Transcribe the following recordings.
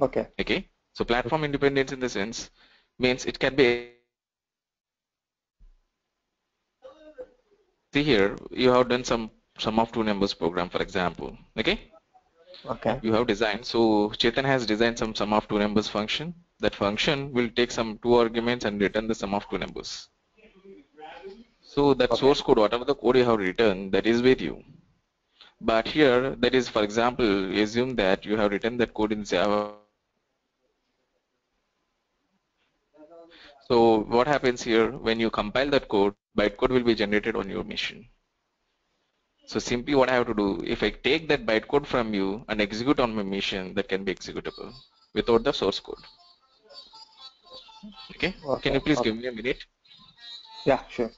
Okay. Okay. So platform independence in the sense means it can be see here you have done some sum of two numbers program for example okay Okay. you have designed so Chetan has designed some sum of two numbers function that function will take some two arguments and return the sum of two numbers so that Okay. source code whatever the code you have written that is with you but here that is for example assume that you have written that code in Java so what happens here when you compile that code bytecode will be generated on your machine so simply what I have to do, if I take that bytecode from you and execute on my machine, that can be executable without the source code. Okay, Okay, can you please okay. give me a minute? Yeah, sure.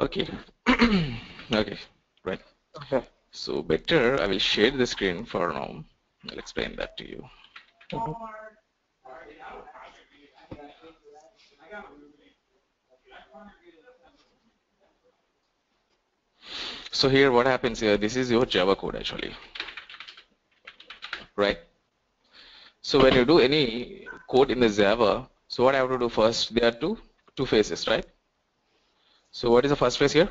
Okay, okay, right. Okay. So better I will share the screen for now. I'll explain that to you. Mhm. So here what happens here, this is your Java code actually, right? So when you do any code in the Java, so what I have to do first, there are two, two phases, right? So what is the first phase here?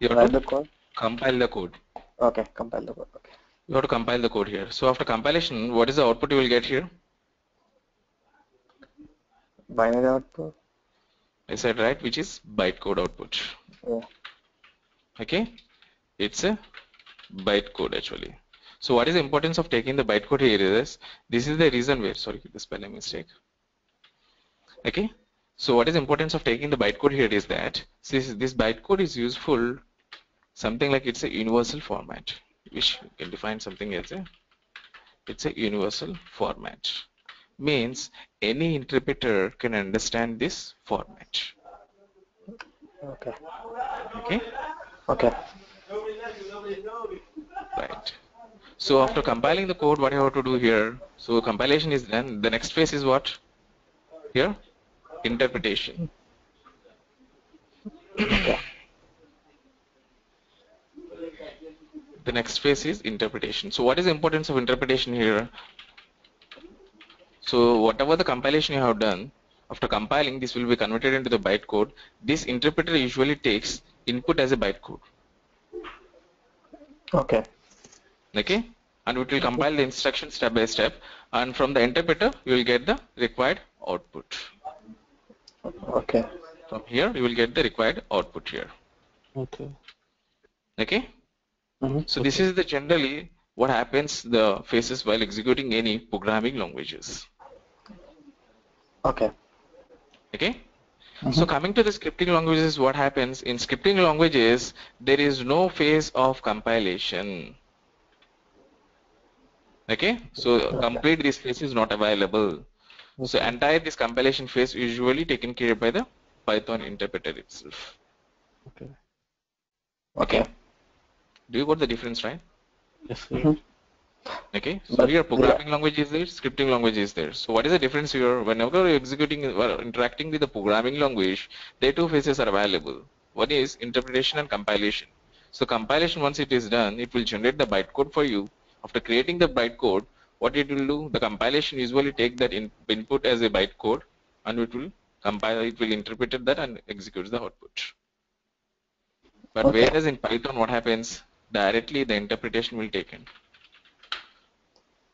You have to the code. compile the code. Okay. Compile the code. Okay. You have to compile the code here. So after compilation, what is the output you will get here? Binary output. I said right, which is bytecode output. Yeah. Okay, it's a bytecode actually. So what is the importance of taking the bytecode here is this is the reason where sorry the spelling mistake. Okay, so what is the importance of taking the bytecode here is that this this bytecode is useful something like it's a universal format which you can define something as a it's a universal format means any interpreter can understand this format. Okay. okay? Okay. right. So after compiling the code what you have to do here? So compilation is done. The next phase is what? Here? Interpretation. Okay. the next phase is interpretation. So what is the importance of interpretation here so whatever the compilation you have done after compiling this will be converted into the bytecode this interpreter usually takes input as a bytecode Okay. okay and it will compile the instruction step by step and from the interpreter you will get the required output Okay. from here you will get the required output here Okay. okay Mm-hmm. so this is the generally what happens the phases while executing any programming languages Okay. okay? So coming to the scripting languages what happens? In scripting languages there is no phase of compilation. Okay? So complete this phase is not available. So entire this compilation phase usually taken care by the python interpreter itself. Okay. Okay. do you got the difference right? Yes, sir. Mhm. Okay so But- here programming language is there scripting language is there. So what is the difference here? Whenever you're executing or interacting with the programming language there two phases are available. One is interpretation and compilation. So compilation once it is done it will generate the bytecode for you. After creating the bytecode what it will do the compilation usually take that in, input as a bytecode and it will compile it will interpret that and executes the output. But Okay. whereas in python what happens? Directly the interpretation will take in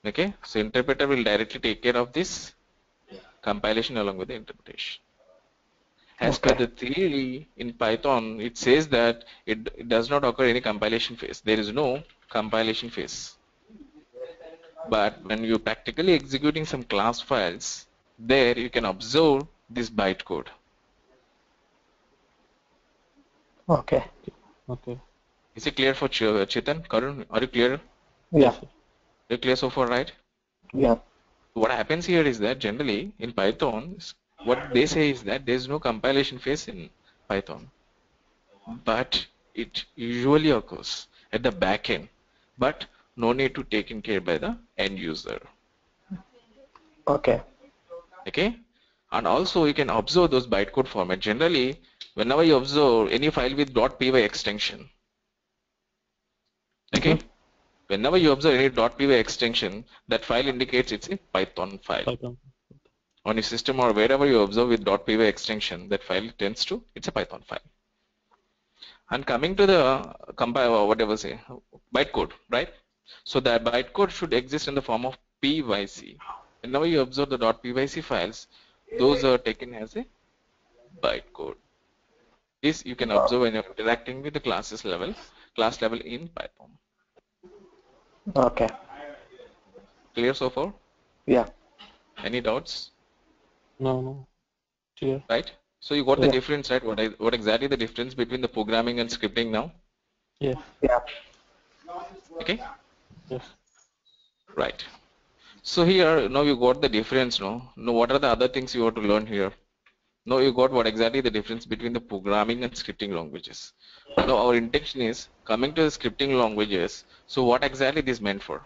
okay so interpreter will directly take care of this compilation along with the interpretation as per the theory in python it says that it, it does not occur any compilation phase there is no compilation phase but when you practically executing some class files there you can observe this bytecode. Okay. Okay. Is it clear for Ch- Chetan? Karun, are you clear? Yeah. Clear so far, right? Yeah. What happens here is that generally in Python, what they say is that there's no compilation phase in Python, but it usually occurs at the back end, but no need to taken care by the end user. Okay. Okay, and also you can observe those bytecode format. Generally, whenever you observe any file with .py extension, okay, mm-hmm. Whenever you observe any .py extension, that file indicates it's a Python file. Python. on your system or wherever you observe with .py extension, that file tends to, it's a Python file. And coming to the compile or uh, whatever say, bytecode, right? So that bytecode should exist in the form of PYC. And now you observe the .pyc files, those are taken as a bytecode. This you can observe when you're interacting with the classes level, class level in Python. Okay. Clear so far? Yeah. Any doubts? No, no. Clear. Right? So you got the Yeah. difference, right? What, I, what exactly the difference between the programming and scripting now? Yes. Yeah. Okay? Yes. Right. So here, now you got the difference, no? Now what are the other things you have to learn here? Now you got what exactly the difference between the programming and scripting languages. Now our intention is coming to the scripting languages. So what exactly this meant for?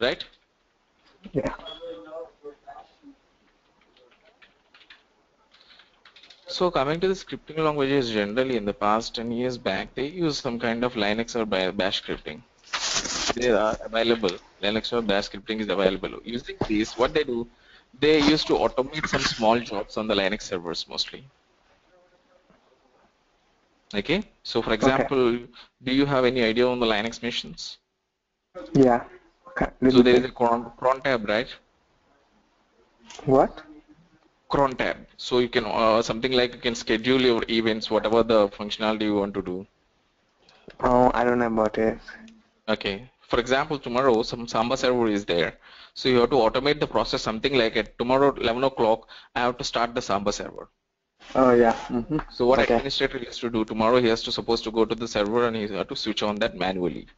Right? Yeah. So coming to the scripting languages generally in the past 10 years back, they use some kind of Linux or bash scripting. They are available. Linux or bash scripting is available. Using these, what they do, they used to automate some small jobs on the Linux servers mostly. Okay. So for example, do you have any idea on the Linux machines? Yeah. Okay. So there is a cron, cron tab, right? What? Cron tab. So you can uh, something like you can schedule your events, whatever the functionality you want to do. Oh, I don't know about it. Okay. For example, tomorrow some Samba server is there. So you have to automate the process something like at tomorrow 11 o'clock I have to start the Samba server. Oh, yeah. Mm-hmm. So what Okay. administrator has to do tomorrow he has to supposed to go to the server and he has to switch on that manually.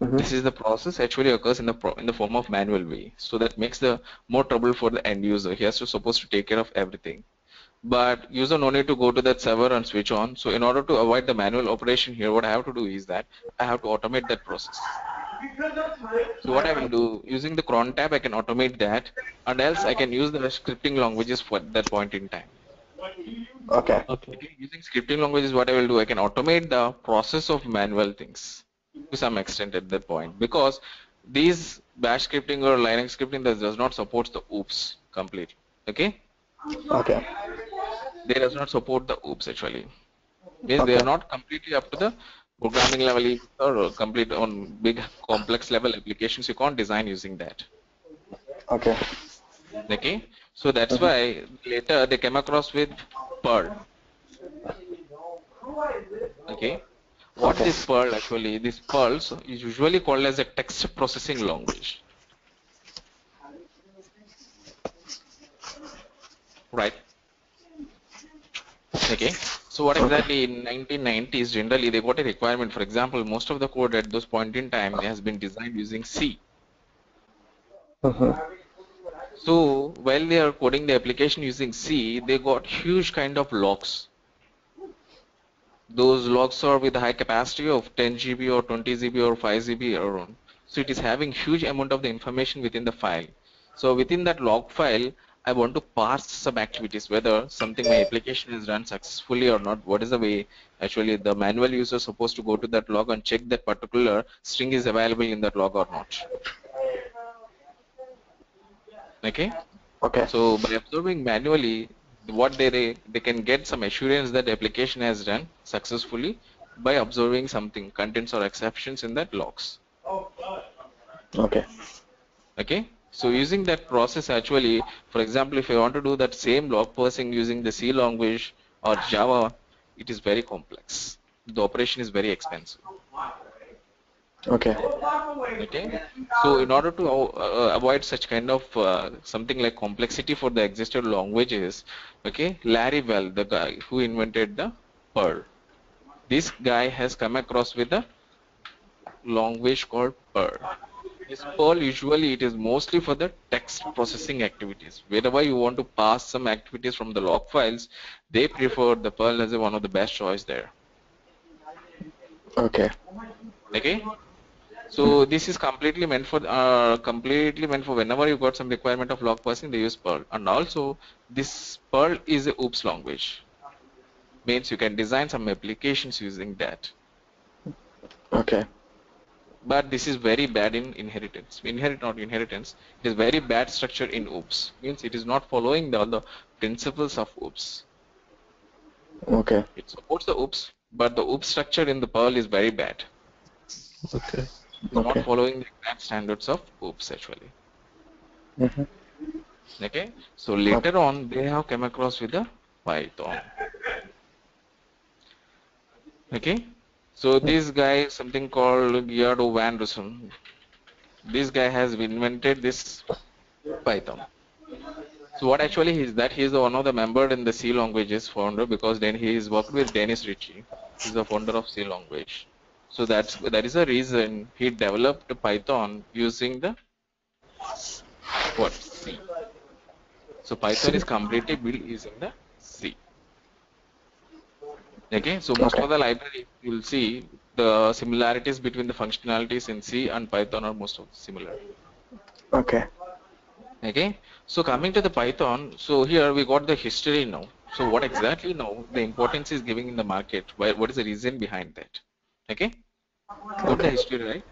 Mm-hmm. This is the process actually occurs in the pro- in the form of manual way. So that makes the more trouble for the end user. He has to supposed to take care of everything. But user no need to go to that server and switch on. So in order to avoid the manual operation here, what I have to do is that I have to automate that process. So what I will do, using the cron tab, I can automate that, and else I can use the scripting languages for that point in time. Okay. Okay. Okay, Using scripting languages, what I will do, I can automate the process of manual things to some extent at that point because these bash scripting or Linux scripting that does not support the oops completely. Okay, Okay. they does not support the oops actually. Means they are not completely up to the programming level or complete on big complex level applications. You can't design using that. Okay. Okay, so that's why later they came across with Perl. Okay, what Okay. is Perl actually? This Perl is usually called as a text processing language. Right. Okay. So what exactly in 1990s generally they got a requirement. For example, most of the code at those point in time has been designed using C. Mm-hmm. So while they are coding the application using C, they got huge kind of logs. Those logs are with a high capacity of 10 GB or 20 GB or 5 GB around. So it is having huge amount of the information within the file. So within that log file, I want to parse some activities, whether something my application is run successfully or not. What is the way actually the manual user is supposed to go to that log and check that particular string is available in that log or not. Okay. Okay. So by observing manually, what they they they can get some assurance that the application has run successfully by observing something contents or exceptions in that logs. Okay. Okay. So using that process actually, for example, if I want to do that same log parsing using the C language or Java, it is very complex. The operation is very expensive. Okay. Okay. So in order to uh, avoid such kind of uh, something like complexity for the existing languages, okay, Larry Bell, the guy who invented the Perl, this guy has come across with a language called Perl. This Perl usually it is mostly for the text processing activities. Wherever you want to pass some activities from the log files, they prefer the Perl as one of the best choice there. Okay. Okay. So this is completely meant for uh, completely meant for whenever you got some requirement of log parsing, they use Perl. And also this Perl is a OOPS language. Means you can design some applications using that. Okay. But this is very bad in inheritance. Inherit not inheritance. It is very bad structure in OOPS. Means it is not following the, the principles of OOPS. Okay. It supports the OOPS, but the OOPS structure in the Perl is very bad. Okay. It's Okay. not following the exact standards of OOPS actually. Mm-hmm. Okay, so later on they have come across with the Python. Okay, so this guy something called Gerardo van Rossum. This guy has invented this Python. So what actually is that he is one of the member in the C languages founder because then he is worked with Dennis Ritchie. He's the founder of C language. So that's that is the reason he developed Python using the what C. So Python is completely built using the. Okay, so most Okay. of the library you will see the similarities between the functionalities in C and Python are most of similar. Okay. Okay, so coming to the Python, so here we got the history now. So what exactly now the importance is giving in the market? Why, what is the reason behind that? Okay, got the history right?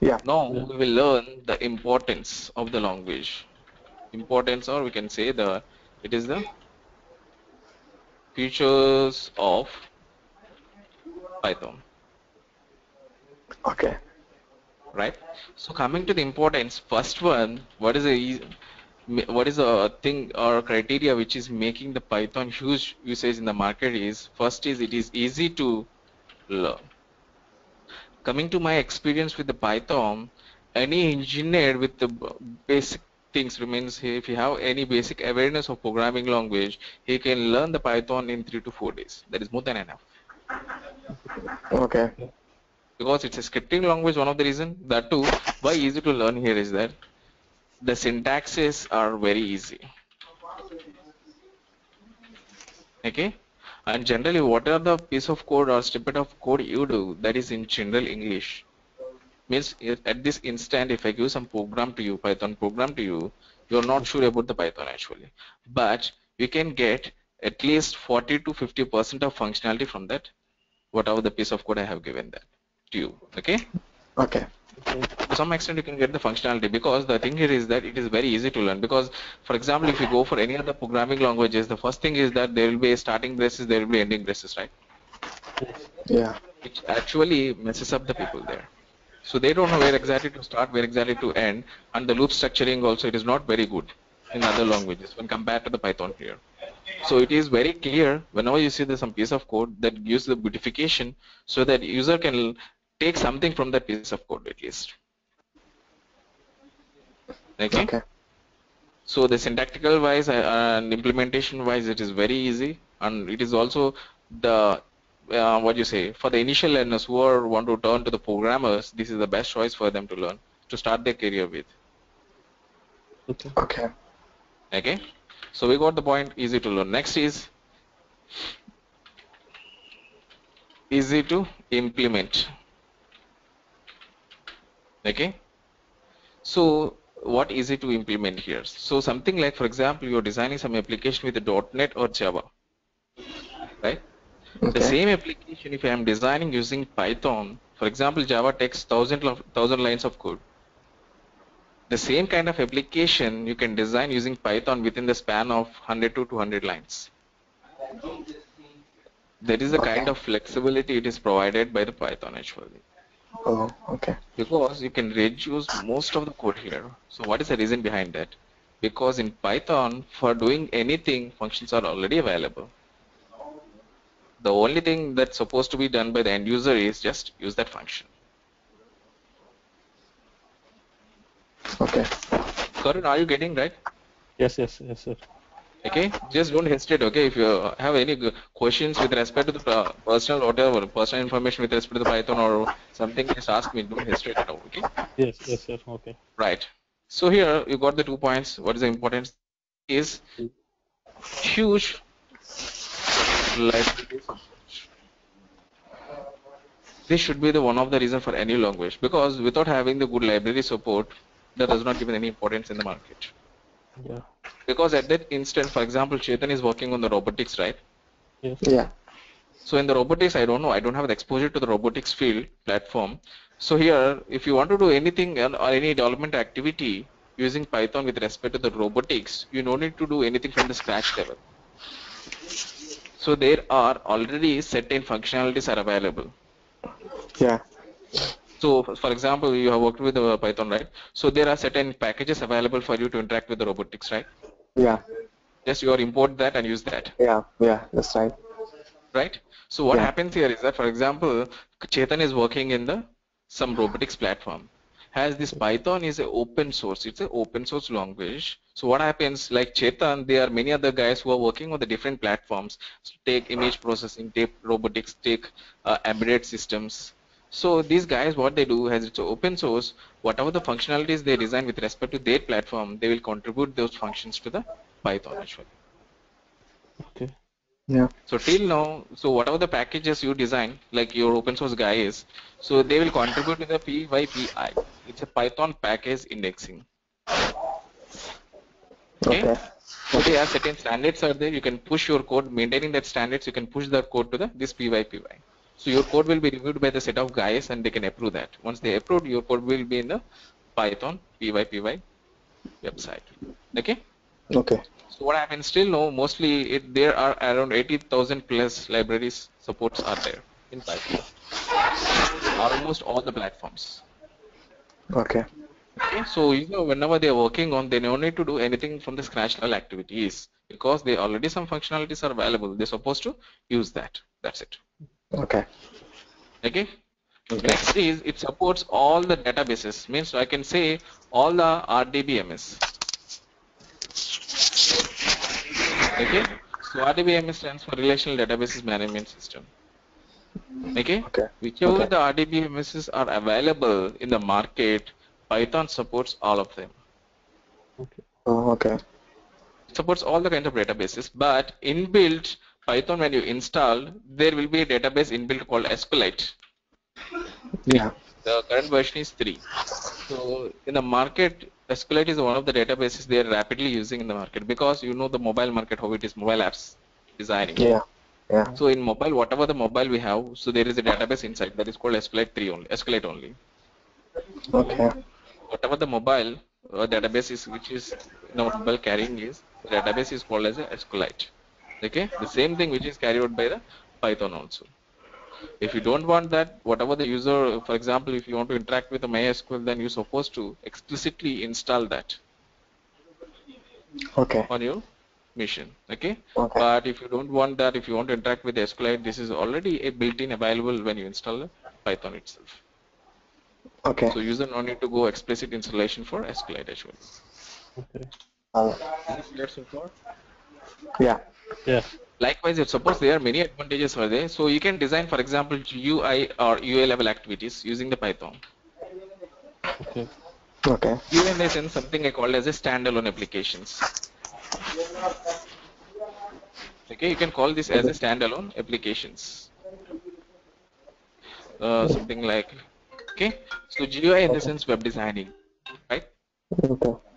Yeah. Now we will learn the importance of the language. Importance, or we can say the it is the features of Python, Okay. right? So coming to the importance, first one, what is the what is the thing or criteria which is making the Python huge usage in the market is first is it is easy to learn. Coming to my experience with the Python, any engineer with the basic things remains if you have any basic awareness of programming language, he can learn the Python in three to four days. That is more than enough. Okay. Because it's a scripting language, one of the reason that too, why easy to learn here is that the syntaxes are very easy. Okay? And generally, whatever the piece of code or snippet of code you do, that is in general English. Means at this instant, if I give some program to you, Python program to you, you're not sure about the Python actually. But you can get at least 40 to 50% of functionality from that, whatever the piece of code I have given that to you. Okay? Okay. To some extent you can get the functionality because the thing here is that it is very easy to learn because for example if you go for any other programming languages the first thing is that there will be a starting braces there will be ending braces right. Yeah. which actually messes up the people there so they don't know where exactly to start where exactly to end. And the loop structuring also it is not very good in other languages when compared to the python here. So it is very clear whenever you see there's some piece of code that gives the beautification so that user can take something from that piece of code at least. Okay, Okay. so the syntactical wise uh, and implementation wise it is very easy. And it is also the uh, what you say for the initial learners who are want to turn to the programmers this is the best choice for them to learn to start their career with. Okay. Okay. okay? So we got the point easy to learn. Next is easy to implement. Okay? So what is it to implement here? So something like for example you're designing some application with the .NET or Java right the same application if I am designing using Python for example Java takes thousand lo- thousand lines of code the same kind of application you can design using Python within the span of 100 to 200 lines there is a kind of flexibility it is provided by the Python actually Oh, okay. because you can reduce most of the code here. So what is the reason behind that? Because in Python, for doing anything, functions are already available. The only thing that's supposed to be done by the end user is just use that function. Okay. Karan, are you getting right? Yes, yes, yes, sir. Okay, just don't hesitate. Okay, if you have any questions with respect to the uh, personal whatever personal information with respect to the Python or something, just ask me. Don't hesitate at all. Okay. Yes, yes, sir. Okay. Right. So here you got the two points. What is the importance? Is huge library This should be the one of the reason for any language because without having the good library support, that does not give any importance in the market. Yeah. Because at that instant, for example, Chetan is working on the robotics, right? Yes. Yeah. So in the robotics, I don't know. I don't have the exposure to the robotics field platform. So here, if you want to do anything or any development activity using Python with respect to the robotics, you no need to do anything from the scratch level. So there are already certain functionalities are available. Yeah. So for example, you have worked with uh, Python, right? So there are certain packages available for you to interact with the robotics, right? Yeah. Just you are import that and use that. Yeah. Yeah. That's right. right? So what Yeah. happens here is that, for example, Chetan is working in the some robotics platform. Has this Python is a open source. It's an open source language. So what happens, like Chetan, there are many other guys who are working on the different platforms. So take image processing, take robotics, take uh, embedded systems. So these guys, what they do has it's open source. Whatever the functionalities they design with respect to their platform, they will contribute those functions to the Python actually. Okay. Yeah. So till now, so whatever the packages you design, like your open source guy is, so they will contribute to the PYPI. It's a Python package indexing. Okay. Okay. So they have certain standards are there. You can push your code, maintaining that standards. You can push that code to the this PYPI. So your code will be reviewed by the set of guys, and they can approve that. Once they approve, your code will be in the Python PYPI website. Okay. Okay. So what happens still no, mostly it, there are around 80,000 plus libraries supports are there in Python. Almost all the platforms. Okay. Okay, so you know whenever they are working on, they don't need to do anything from the scratch level activities because they already some functionalities are available. They're supposed to use that. That's it. Okay. Okay. Next is it supports all the databases. Means I can say all the RDBMS. Okay. So RDBMS stands for Relational Databases Management System. Okay. Okay. Whichever Okay. the RDBMSs are available in the market, Python supports all of them. Okay. Oh, okay. It supports all the kind of databases, but inbuilt Python when you install, there will be a database inbuilt called SQLite. Yeah. The current version is 3. So in the market, SQLite is one of the databases they are rapidly using in the market because you know the mobile market, how it is, mobile apps designing. Yeah. Yeah. So in mobile, whatever the mobile we have, so there is a database inside that is called SQLite 3 only, SQLite only. Okay. Whatever the mobile uh, database is, which is know, mobile carrying is, the database is called as a SQLite. Okay, the same thing which is carried out by the Python also. If you don't want that, whatever the user, for example, if you want to interact with the MySQL, then you're supposed to explicitly install that Okay. on your machine. Okay. Okay. But if you don't want that, if you want to interact with SQLite, this is already a built-in available when you install Python itself. Okay. So user no need to go explicit installation for SQLite as well. Okay. Uh, Is it clear yeah. Yeah. Likewise, if suppose there are many advantages for there, so you can design, for example, UI or UI level activities using the Python. Okay. Okay. UI in the sense something I call as a standalone applications. Okay, you can call this as a standalone applications. Uh, something like, okay, so GUI in the sense web designing, right? Okay.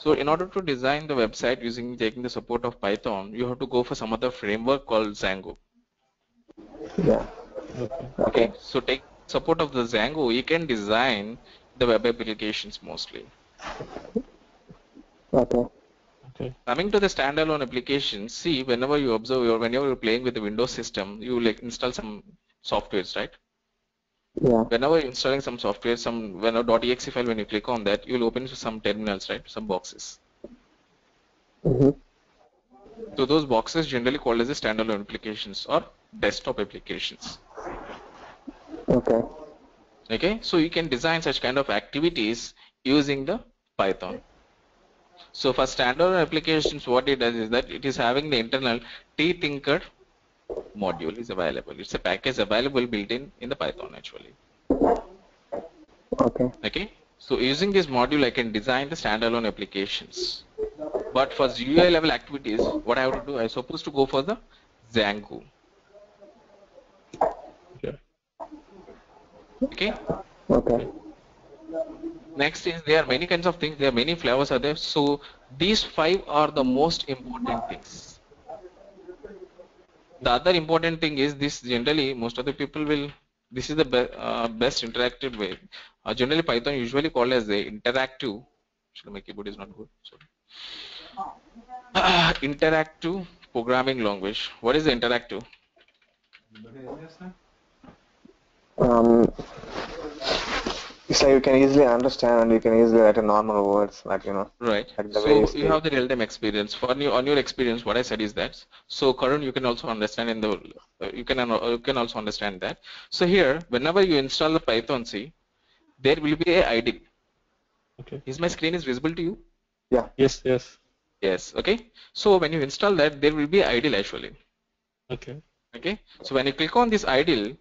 So in order to design the website using taking the support of Python, you have to go for some other framework called Django. Yeah. Okay. Okay, so take support of the Django, you can design the web applications mostly. Okay. Okay. Coming to the standalone applications, see whenever you observe or whenever you're playing with the Windows system, you like install some softwares, right? Yeah. Whenever you're installing some software, some when a .exe file, when you click on that, you'll open some terminals, right? Some boxes. Mm-hmm. So those boxes generally called as the standalone applications or desktop applications. Okay. Okay, so you can design such kind of activities using the Python. So for standalone applications, what it does is that it is having the internal tkinter module is available. It's a package available built in in the Python actually. Okay. Okay. So using this module, I can design the standalone applications. But for GUI level activities, what I have to do, I'm supposed to go for the Django. Okay. Okay. Okay. Next is there are many kinds of things. There are many flavors are there. So these five are the most important things. The other important thing is this. Generally, most of the people will. This is the be, uh, best interactive way. Uh, generally, Python usually called as the interactive. Actually, my keyboard is not good. Sorry. Ah, interactive programming language. What is the interactive? Um, it's like you can easily understand and you can easily write in normal words, like you know. Right. Like the you So you have the real-time experience. For you, on your experience, what I said is that. So Karan, you can also understand in the uh, you can uh, you can also understand that. So here, whenever you install the Python C, there will be a id Okay. Is my screen is visible to you? Yeah. Yes, yes. Yes. Okay. So when you install that, there will be idle actually. Okay. Okay. So when you click on this idle,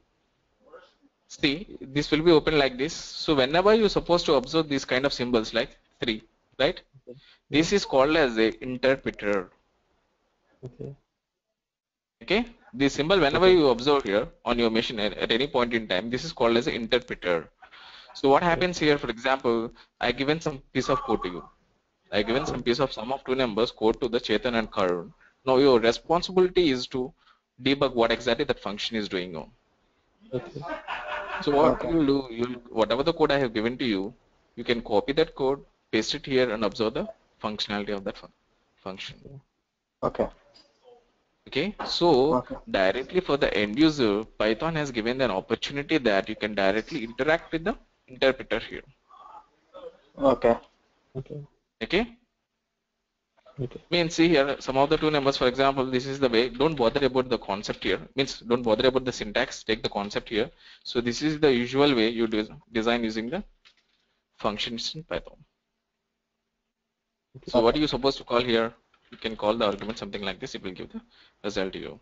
see this will be open like this. So whenever you're supposed to observe these kind of symbols like three, right? Okay. This is called as a interpreter. Okay. Okay, this symbol whenever you observe here on your machine at, at any point in time, this is called as an interpreter. So what happens here, for example, I given some piece of code to you. I given some piece of sum of two numbers code to the Chetan and Karun. Now your responsibility is to debug what exactly that function is doing on. Okay. So what Okay. you'll do, you'll whatever the code I have given to you, you can copy that code, paste it here, and observe the functionality of that fun- function. Okay. Okay, so Okay. directly for the end user, Python has given an opportunity that you can directly interact with the interpreter here. Okay. Okay. Okay, Okay. means see here sum of the two numbers, for example, this is the way. Don't bother about the concept here. Means don't bother about the syntax. Take the concept here. So this is the usual way you do design using the functions in Python. So what are you supposed to call here? You can call the argument something like this. It will give the result to you.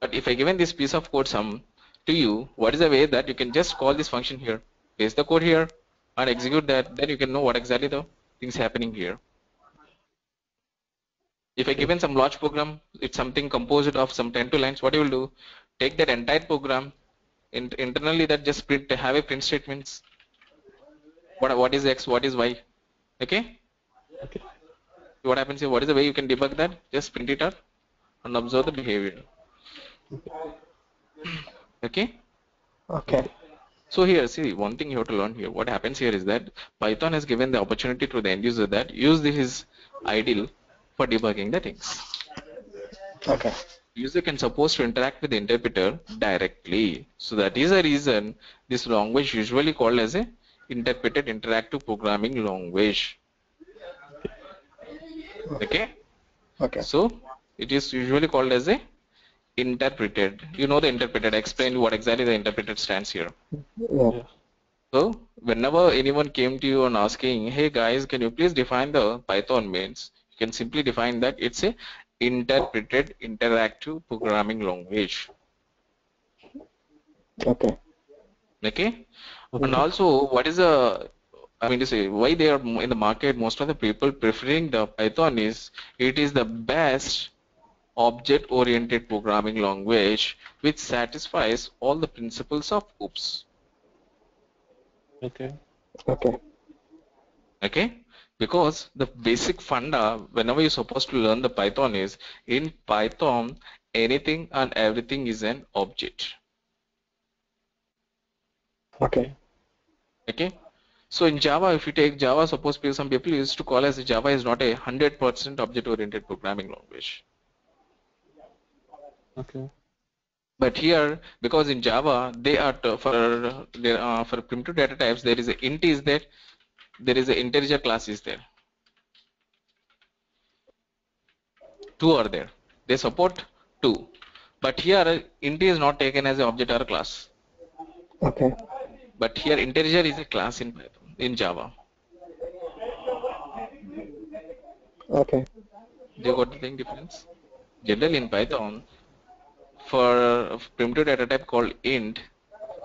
But if I given this piece of code some to you, what is the way that you can just call this function here, paste the code here, and execute that? Then you can know what exactly the things happening here. If I given some large program, it's something composed of some 10 to lines. What you will do? Take that entire program, in, internally that just print have a print statements. What what is x? What is y? Okay. Okay. What happens here? What is the way you can debug that? Just print it out and observe the behavior. Okay. Okay. So here, see, one thing you have to learn here. What happens here is that Python has given the opportunity to the end user that use this idle for debugging the things. Okay. User can suppose to interact with the interpreter directly. So that is the reason this language usually called as a interpreted interactive programming language. Okay. Okay. So it is usually called as a interpreted. You know the interpreted. I explained what exactly the interpreted stands here. Yeah. Yeah. So whenever anyone came to you and asking, hey guys, can you please define the Python means? You can simply define that it's a interpreted interactive programming language. Okay. Okay. And also, what is the I mean to say why they are in the market? Most of the people preferring the Python is it is the best object-oriented programming language which satisfies all the principles of OOPS. Okay. Okay. okay because the basic funda whenever you're supposed to learn the python is in python anything and everything is an object Okay. okay so in java if you take java suppose people- some people used to call as java is not a 100% object oriented programming language Okay. but here because in java they are for there uh, for primitive data types there is a int is there there is an integer class is there two are there they support two but here int is not taken as an object or a class Okay. but here integer is a class in python in java Okay. Do you got the thing difference? Generally in Python, for primitive data type called int,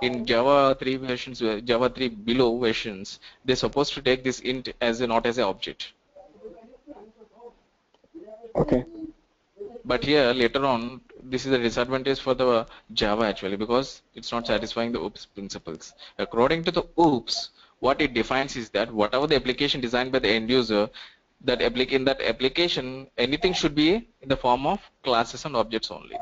in Java 3 versions, Java 3 below versions, they're supposed to take this int as a not as an object. Okay. But here later on, this is a disadvantage for the Java actually because it's not satisfying the OOPS principles. According to the OOPS, what it defines is that whatever the application designed by the end user, that in that application, anything should be in the form of classes and objects only.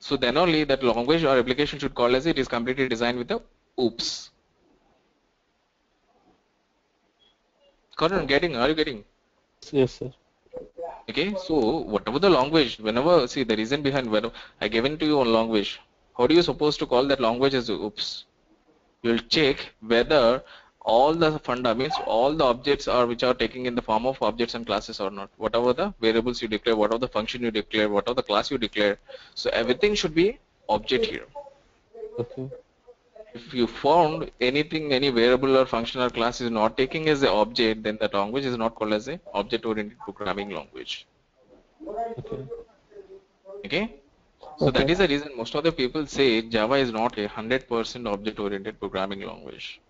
So then only that language or application should call as it is completely designed with the OOPS. Karan, getting? Are you getting? Yes, sir. Okay, so whatever the language, whenever see the reason behind when I given to you a language, how do you supposed to call that language as oops? You'll check whether all the funda means all the objects are which are taking in the form of objects and classes or not. Whatever the variables you declare, whatever the function you declare, whatever the class you declare. So everything should be object here. Okay. If you found anything, any variable or function or class is not taking as an object, then that language is not called as a object-oriented programming language. Okay. Okay. So that Okay. is the reason most of the people say Java is not a 100% object-oriented programming language.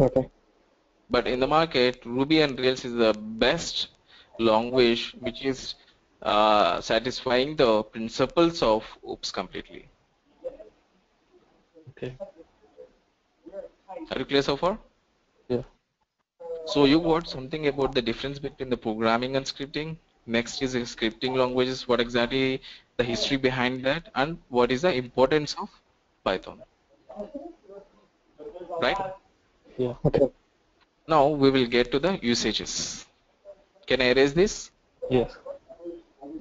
Okay. But in the market, Ruby and Rails is the best language which is uh, satisfying the principles of OOPS completely. Okay. Are you clear so far? Yeah. So you got something about the difference between the programming and scripting. Next is the scripting languages. What exactly the history behind that, and what is the importance of Python? Right. Yeah. Okay. Now we will get to the usages. Can I erase this? Yes.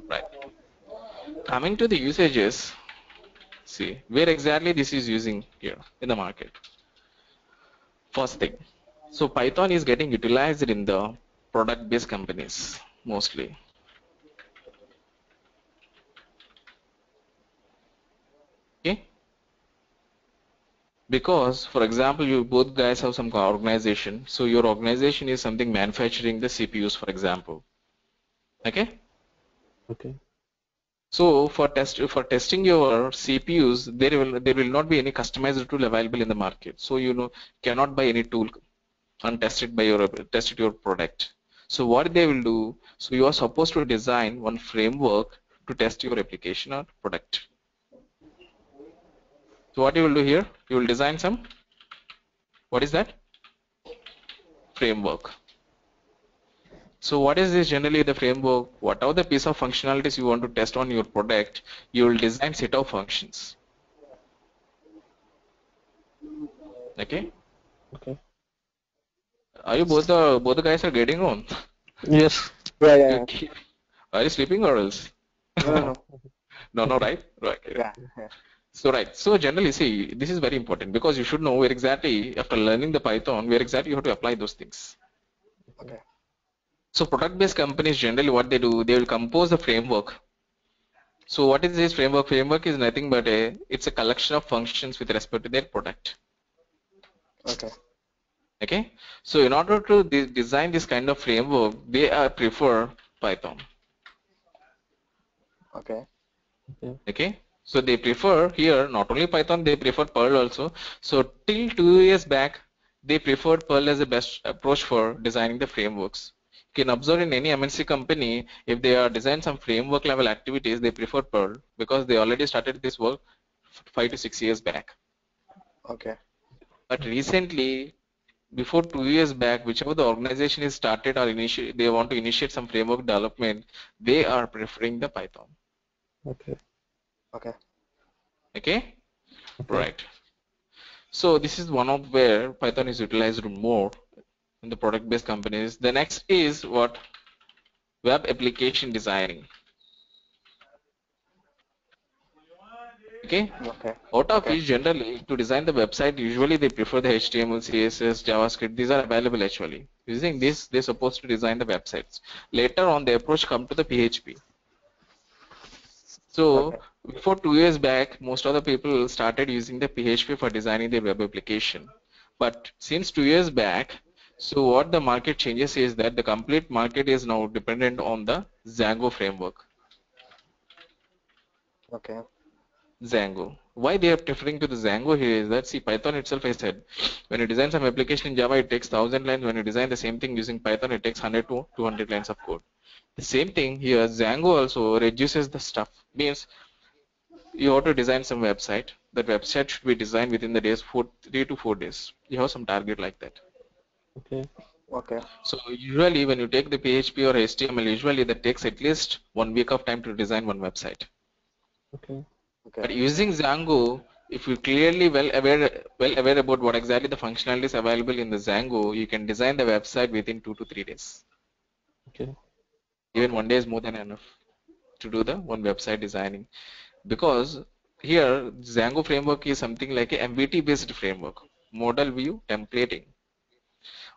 Right. Coming to the usages, see where exactly this is using here in the market. First thing, so Python is getting utilized in the product-based companies mostly. Okay. Because, for example, you both guys have some organization, so your organization is something manufacturing the CPUs, for example. Okay. Okay. So for test for testing your CPUs, there will there will not be any customized tool available in the market. So you know cannot buy any tool and test it by your test it your product. So what they will do? So you are supposed to design one framework to test your application or product. So what you will do here? You will design some. What is that? Framework. So what is this generally the framework? What are the piece of functionalities you want to test on your product? You will design set of functions. Okay. Okay. Are you both the both the guys are getting on? Yes. Yeah, yeah, You- Are you sleeping or else? No, no, no. No, no, right? Right. Yeah, yeah. So right. So generally, see, this is very important because you should know where exactly after learning the Python, where exactly you have to apply those things. Okay. So product-based companies generally what they do, they will compose the framework. So what is this framework? Framework is nothing but a it's a collection of functions with respect to their product. Okay. Okay. So in order to de- design this kind of framework, they uh, prefer Python. Okay. Okay. Okay. So they prefer here not only Python, they prefer Perl also. So till two years back, they preferred Perl as the best approach for designing the frameworks. You can observe in any MNC company, if they are designing some framework level activities, they prefer Perl because they already started this work five to six years back. Okay. But recently, before two years back, whichever the organization is started or initiate, they want to initiate some framework development, they are preferring the Python. Okay. Okay. Okay, right. So this is one of where Python is utilized more in the product-based companies. The next is what web application designing. Okay, Okay. out of Okay. which generally to design the website, usually they prefer the HTML, CSS, JavaScript. These are available actually. Using this, they're supposed to design the websites. Later on, the approach come to the PHP. So Okay. Before two years back, most of the people started using the PHP for designing their web application. But since two years back, So what the market changes is that the complete market is now dependent on the Django framework. Okay. Django. Why they are referring to the Django here is that see Python itself I said when you design some application in Java it takes 1000 lines when you design the same thing using Python it takes 100 to 200 lines of code. The same thing here Django also reduces the stuff means you have to design some website that website should be designed within the days four three to four days you have some target like that Okay. Okay. so usually when you take the PHP or HTML usually that takes at least one week of time to design one website Okay. Okay. But using Django, if you clearly well aware well aware about what exactly the functionalities available in the Django, you can design the website within two to three days. Okay. Even one day is more than enough to do the one website designing. Because here Django framework is something like a MVT based framework, model view templating.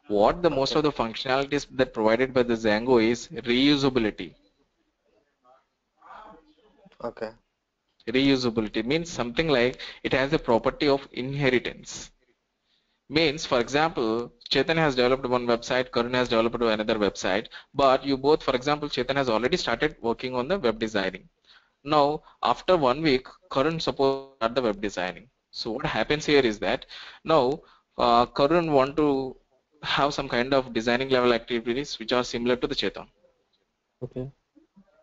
What the most of the functionalities that provided by the Django is reusability. Okay. reusability means something like it has a property of inheritance means for example Chetan has developed one website Karun has developed another website but you both for example Chetan has already started working on the web designing now after one week Karun suppose at the web designing. So what happens here is that now uh, Karun want to have some kind of designing level activities which are similar to the Chetan. Okay.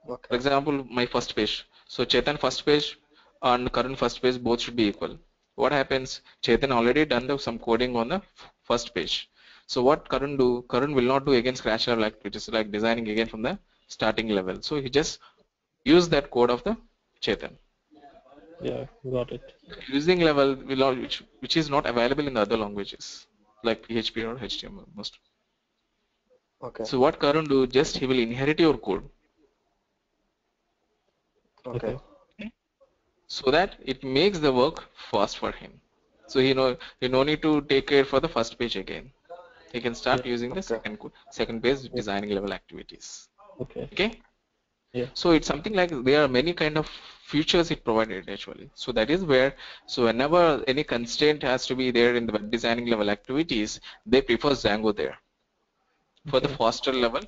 for example my first page. So chetan first page and Karun first page both should be equal. What happens? Chetan already done the, some coding on the first page. So what Karun do? Karun will not do again scratch level activities like designing again from the starting level. So he just use that code of the chetan Yeah. Got it. using level will not, which which is not available in the other languages like php or html most Okay. so what Karun do just he will inherit your code Okay. so that it makes the work fast for him. So he know he no need to take care for the first page again. He can start Yeah, using the okay. second co- second page designing level activities. Okay. Okay. Yeah. So it's something like there are many kind of features it provided actually. So that is where so whenever any constraint has to be there in the web designing level activities, they prefer Django there for the Okay. faster level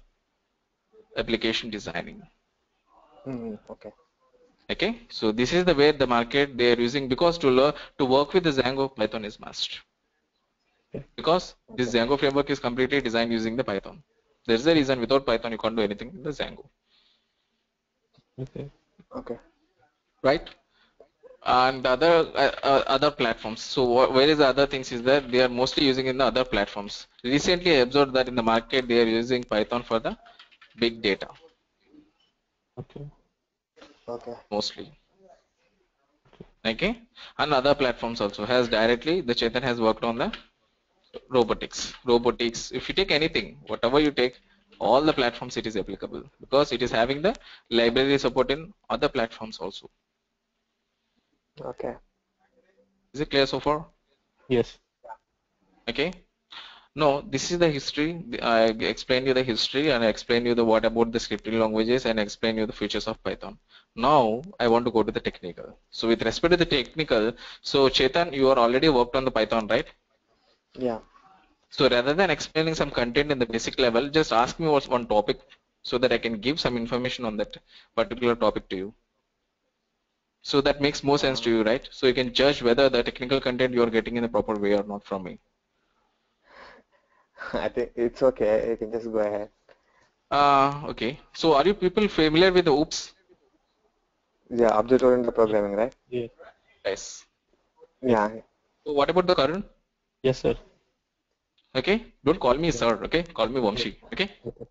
application designing. hmm Okay. Okay, so this is the way the market they are using because to learn to work with the Django, Python is must. Okay. Because this Django framework is completely designed using the Python. There is a reason without Python you can't do anything in the Django, Okay. Okay. right? And other uh, uh, other platforms. So wh- where is the other things is that they are mostly using in the other platforms. Recently, I observed that in the market they are using Python for the big data Okay. Okay. mostly. Okay, and other platforms also has directly the Chetan has worked on the robotics. Robotics. If you take anything, whatever you take, all the platforms it is applicable because it is having the library support in other platforms also. Okay. Is it clear so far? Yes. Okay. No, this is the history. I explained you the history and I explained you the what about the scripting languages and I explained you the features of Python. Now I want to go to the technical. So with respect to the technical, so Chetan, you are already worked on the Python, right? Yeah. So rather than explaining some content in the basic level, just ask me what's one topic so that I can give some information on that particular topic to you. So that makes more sense to you, right? So you can judge whether the technical content you are getting in the proper way or not from me. I think it's okay. You can just go ahead. Uh, okay. So are you people familiar with the OOPS? Yeah, object-oriented programming, right? Yeah. Yes. Yeah. So what about the Karun? Yes, sir. Okay. Don't call me sir. Okay. Call me Vamshi. Okay. Okay.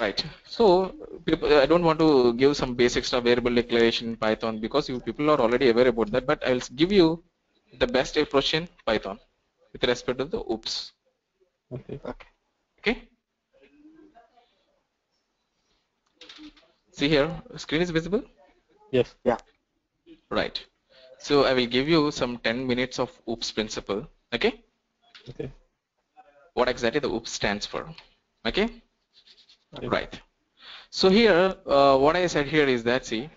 Right. So people, I don't want to give some basic stuff variable declaration in Python because you people are already aware about that. But I'll give you the best approach in Python with respect to the OOPS. Okay. Okay. Okay. See here, screen is visible. Yes. Yeah. Right. So I will give you some 10 minutes of OOPS principle. Okay. Okay. What exactly the OOPS stands for. Okay. Okay. Right. So here, uh, what I said here is that see,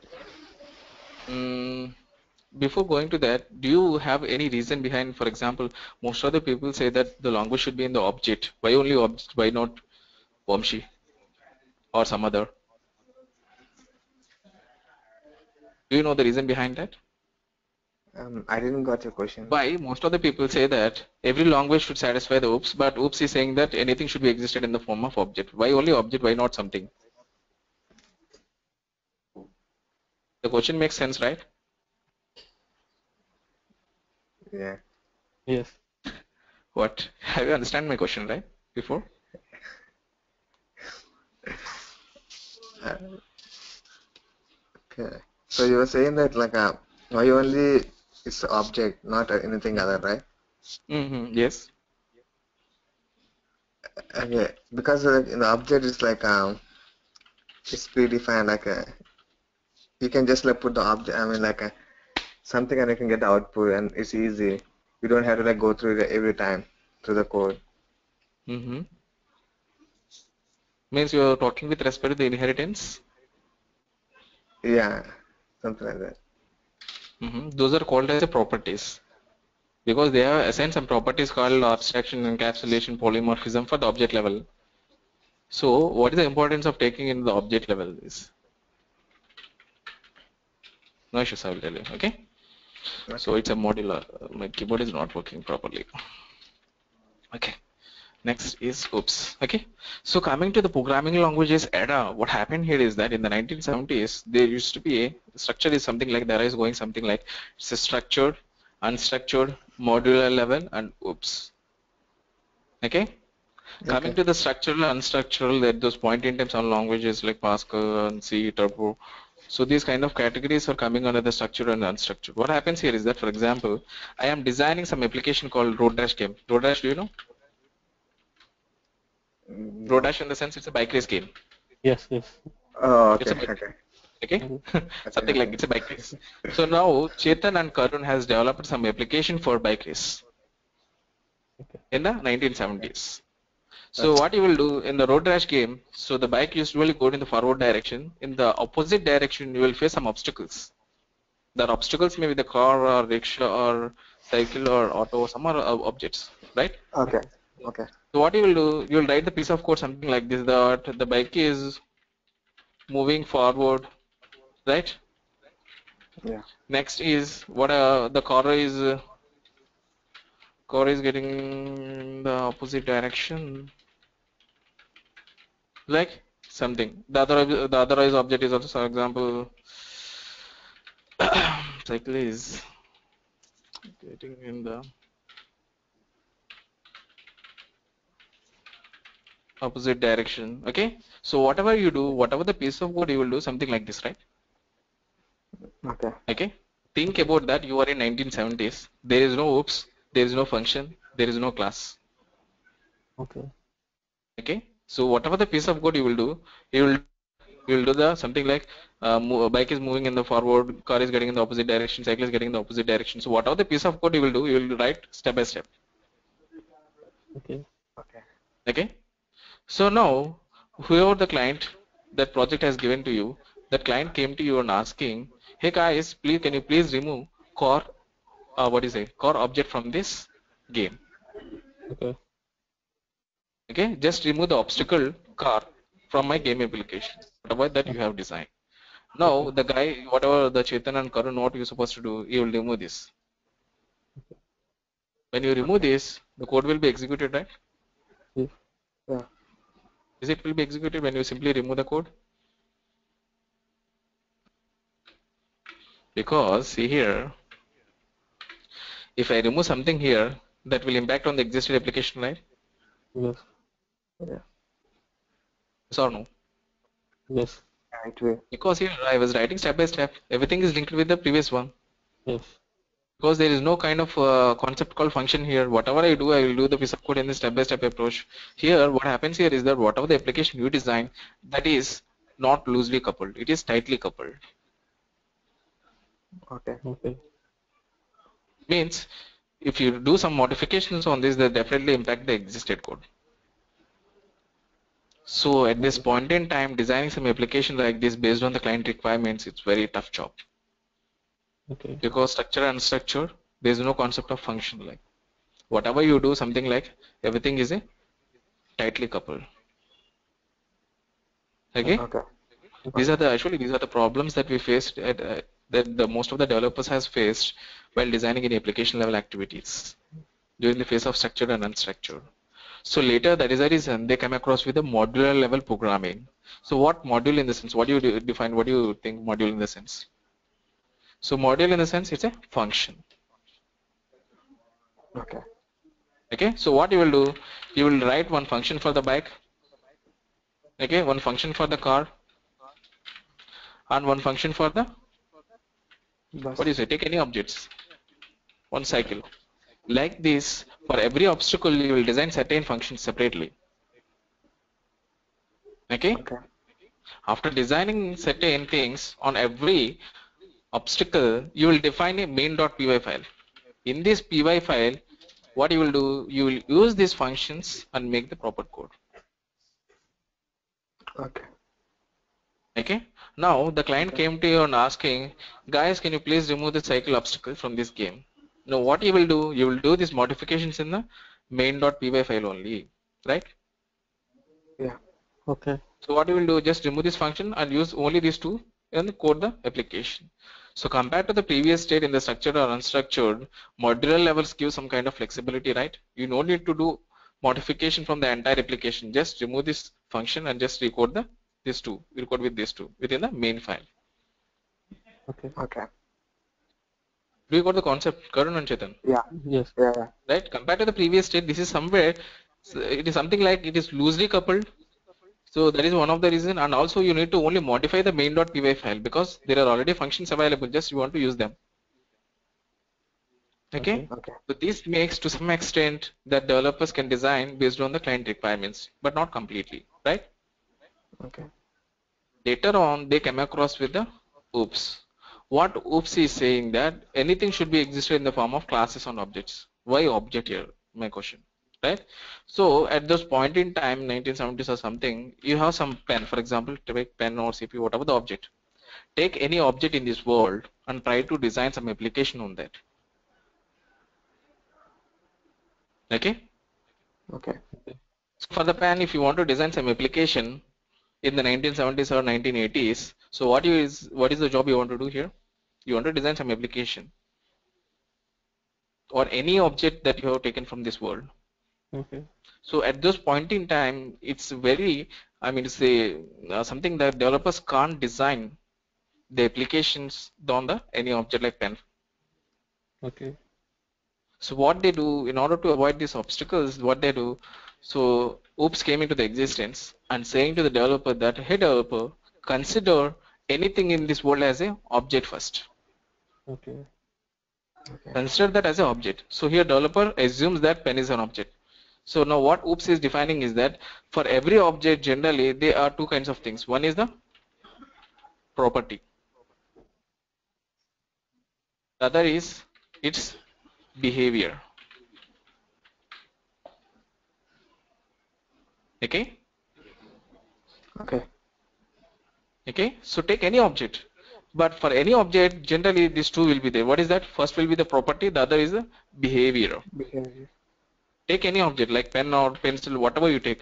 mm, before going to that, do you have any reason behind, for example, most of the people say that the language should be in the object. Why only object? Why not Vamshi or some other? Do you know the reason behind that? Um, I didn't got your question. Why most of the people say that every language should satisfy the OOPS, but OOPS is saying that anything should be existed in the form of object. Why only object? Why not something? The question makes sense, right? Yeah. Yes. What? Have you understand my question, right? Before? Okay. So you were saying that like uh, why only it's object, not anything other, right? Mm-hmm. Yes. Okay. Because the object is like um, it's predefined. Like uh, you can just like put the object. I mean like uh, something and you can get the output and it's easy. You don't have to like go through it every time through the code. Mm-hmm. Means you're talking with respect to the inheritance. Yeah. Something like that. Mm-hmm. Those are called as the properties because they have assigned some properties called abstraction, encapsulation, polymorphism for the object level. So what is the importance of taking in the object level is? No issues, I will tell you. Okay. So it's a modular. My keyboard is not working properly. Okay. Next is oops. Okay. So coming to the programming languages Ada, what happened here is that in the 1970s there used to be a structure is something like that is going something like it's a structured, unstructured, modular level, and oops. Okay. Coming Okay. to the structural, unstructural, that those point in time some languages like Pascal and C, Turbo. So these kind of categories are coming under the structured and unstructured. What happens here is that, for example, I am designing some application called Road Rash game. Road Rash, do you know? Road Rash in the sense it's a bike race game. Yes. Yes. Oh, okay. Okay. Okay, something like it's a bike race. So now Chetan and Karun has developed some application for bike race Okay. in the 1970s. So what you will do in the road rash game, so the bike usually go in the forward direction. In the opposite direction, you will face some obstacles. The obstacles may be the car or rickshaw or cycle or auto, or some other uh, objects, right? Okay. Okay. So what you will do, you will write the piece of code something like this: that the bike is moving forward, right? Yeah. Next is what uh, the car is uh, car is getting the opposite direction, like something. The other the other is object is also, for example, cycle is getting in the opposite direction. Okay, so whatever you do, whatever the piece of code you will do, something like this, right? Okay. okay think about that you are in 1970s there is no oops there is no function there is no class Okay. okay so whatever the piece of code you will do you will you will do the something like uh, bike is moving in the forward car is getting in the opposite direction cycle is getting in the opposite direction so whatever the piece of code you will do you will write step by step Okay. Okay. okay so now whoever the client that project has given to you that client came to you and asking hey guys please can you please remove core uh, what is it core object from this game? Okay. okay just remove the obstacle car from my game application whatever that you have designed. Now the guy whatever the Chetan and Karun what you're supposed to do you will remove this. When you remove this the code will be executed right. Yeah. Is it will be executed when you simply remove the code because see here if I remove something here that will impact on the existing application right Yes. Yeah. yes or no Yes. Yeah, it because here I was writing step by step everything is linked with the previous one Yes. Because there is no kind of uh, concept called function here. Whatever I do I will do the piece of code in the step by step approach. Here what happens here is that whatever the application you design that is not loosely coupled. It is tightly coupled. Okay. Okay. means if you do some modifications on this they definitely impact the existed code. So at this point in time designing some application like this based on the client requirements it's very tough job Okay. because structure and structure there is no concept of function like whatever you do something like everything is a tightly coupled. Okay? Okay. these are the actually these are the problems that we faced at, uh, that the most of the developers has faced while designing any application level activities during the phase of structured and unstructured. So later that is the reason they come across with the modular level programming. So what module in the sense what do you define what do you think module in the sense so module in the sense it's a function. Okay. okay so what you will do you will write one function for the bike. Okay one function for the car. And one function for the Bus. what do you say? Take any objects. One cycle. Like this for every obstacle you will design certain functions separately. Okay? Okay. after designing certain things on every obstacle you will define a main.py file in this py file what you will do you will use these functions and make the proper code Okay. okay now the client came to you and asking guys can you please remove the cycle obstacle from this game now what you will do you will do these modifications in the main.py file only right Yeah. Okay. so what you will do just remove this function and use only these two and code the application so compared to the previous state in the structured or unstructured modular levels give some kind of flexibility right you no need to do modification from the entire application just remove this function and just record the these two record with these two within the main file Okay. Okay. do you got the concept Karun and Chetan Yeah. Yes. Yeah. Yeah. right compared to the previous state this is somewhere it is something like it is loosely coupled so that is one of the reason and also you need to only modify the main.py file because there are already functions available just you want to use them. Okay, mm-hmm. Okay. so this makes to some extent that developers can design based on the client requirements but not completely right? Okay. later on they come across with the oops. What oops is saying that anything should be existed in the form of classes and objects. Why object here? My question right? So at this point in time 1970s or something you have some pen for example take pen or cpu whatever the object. Take any object in this world and try to design some application on that. Okay? Okay. so for the pen if you want to design some application in the 1970s or 1980s so what you is what is the job you want to do here? You want to design some application or any object that you have taken from this world Okay. so at this point in time it's very i mean to say uh, something that developers can't design the applications on the any object like pen Okay. so what they do in order to avoid these obstacles what they do so oops came into the existence and saying to the developer that hey developer consider anything in this world as a object first Okay. Okay. consider that as an object so here developer assumes that pen is an object so now what oops is defining is that for every object generally there are two kinds of things. One is the property. The other is its behavior. Okay? Okay. okay? So take any object. But for any object generally these two will be there. What is that? First will be the property the other is the behavior. Behavior. Take any object like pen or pencil whatever you take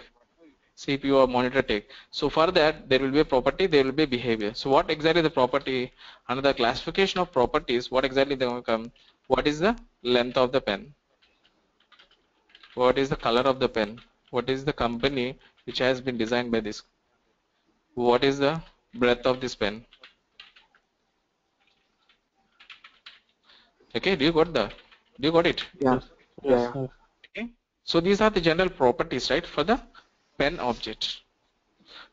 CPU or monitor take. So for that there will be a property there will be a behavior. So what exactly the property under the classification of properties what exactly they will come? What is the length of the pen? What is the color of the pen? What is the company which has been designed by this? What is the breadth of this pen? Okay do you got the do you got it? Yeah. Yes. Yeah. So these are the general properties, right, for the pen object.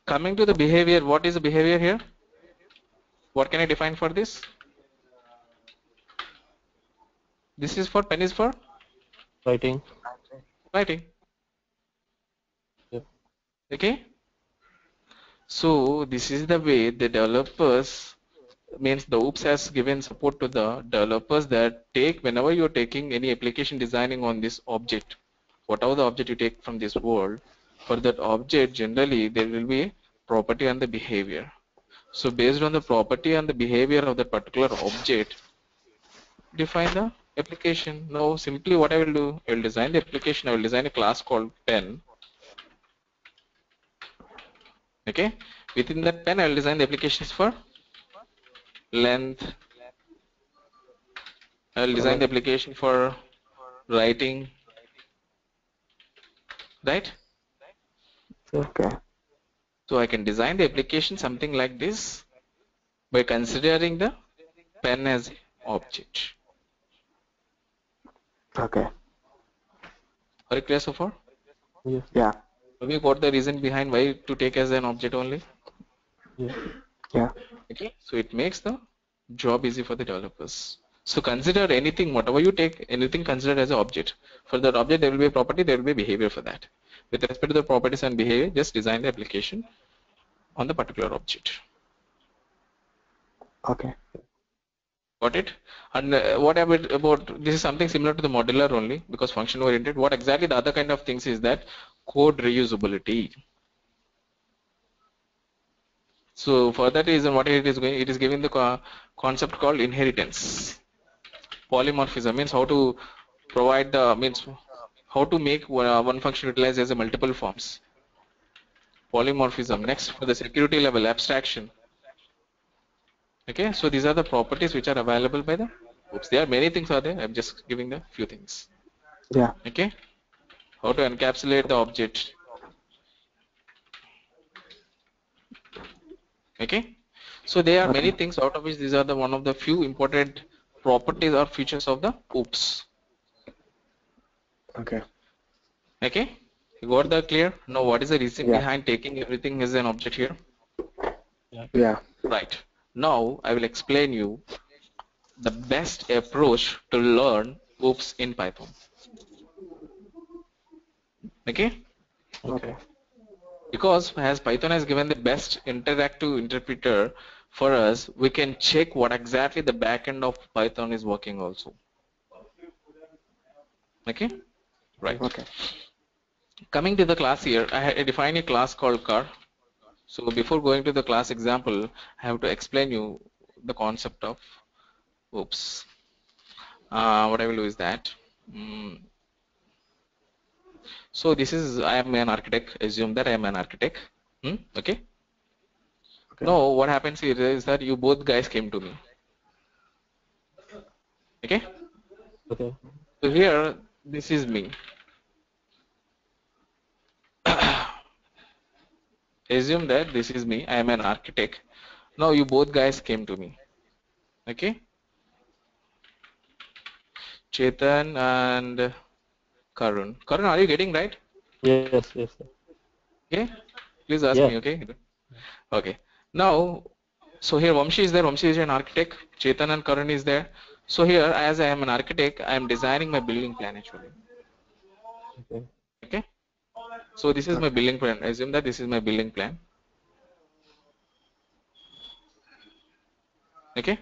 Coming to the behavior, what is the behavior here? What can I define for this? This is for pen is for Writing. writing. Okay. So this is the way the developers means the OOPS has given support to the developers that take whenever you're taking any application designing on this object, whatever the object you take from this world, for that object generally there will be property and the behavior. So based on the property and the behavior of the particular object, define the application. Now simply what I will do, I will design the application. I will design a class called pen. Okay. Within that pen, I will design the applications for length. I will design the application for writing. Right. Okay. So I can design the application something like this by considering the pen as object. Okay. Are you clear so far? Yes. Yeah. Have you got the reason behind why to take as an object only? Yes. Yeah. Okay. So it makes the job easy for the developers. So consider anything, whatever you take, anything considered as an object. For that object, there will be a property, there will be a behavior for that. With respect to the properties and behavior, just design the application on the particular object. Okay. Got it? And uh, what about, about this is something similar to the modular only because function oriented. What exactly the other kind of things is that code reusability. So for that reason, what it is going, it is giving the co concept called inheritance. Polymorphism means how to provide the means how to make uh, one function utilize as a multiple forms. Polymorphism. Next for the security level abstraction. Okay, so these are the properties which are available by the oops, there are many things are there. I'm just giving the few things. Yeah. Okay, how to encapsulate the object. Okay, so there are many things out of which these are the one of the few important properties or features of the OOPS. Okay. Okay, you got that clear? Now, what is the reason Yeah. behind taking everything as an object here? Yeah. Right. Now I will explain you the best approach to learn OOPS in Python. Okay? Okay. Because as Python has given the best interactive interpreter for us, we can check what exactly the backend of Python is working also. Okay? Right. Okay. Coming to the class here, I had defined a class called car. So before going to the class example, I have to explain you the concept of oops. Uh, what I will do is that. mm, so this is I am an architect. Assume that I am an architect. Hmm? Okay. Okay. No, what happens here is that you both guys came to me. Okay. Okay. So here, this is me. Assume that this is me. I am an architect. Now you both guys came to me. Okay. Chetan and Karun. Karun, are you getting right? Yes. Yes. Sir. Okay. Please ask Yeah. me. Okay. Okay. Now, so here Vamshi is there. Vamshi is an architect. Chetan and Karun is there. So here, as I am an architect, I am designing my building plan actually. Okay. Okay. So this is my building plan. Assume that this is my building plan. Okay.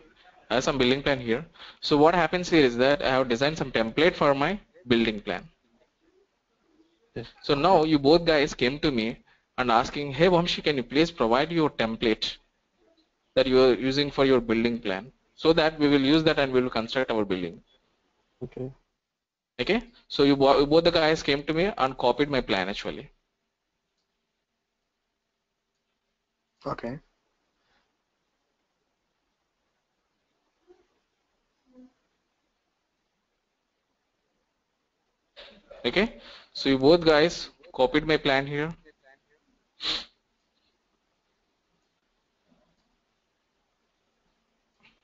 I have some billing plan here. So what happens here is that I have designed some template for my building plan. Yes. So now you both guys came to me and asking, hey Vamshi, can you please provide your template that you are using for your building plan so that we will use that and we will construct our building. Okay. Okay. So you, bo- both the guys came to me and copied my plan actually. Okay. Okay. So you both guys copied my plan here.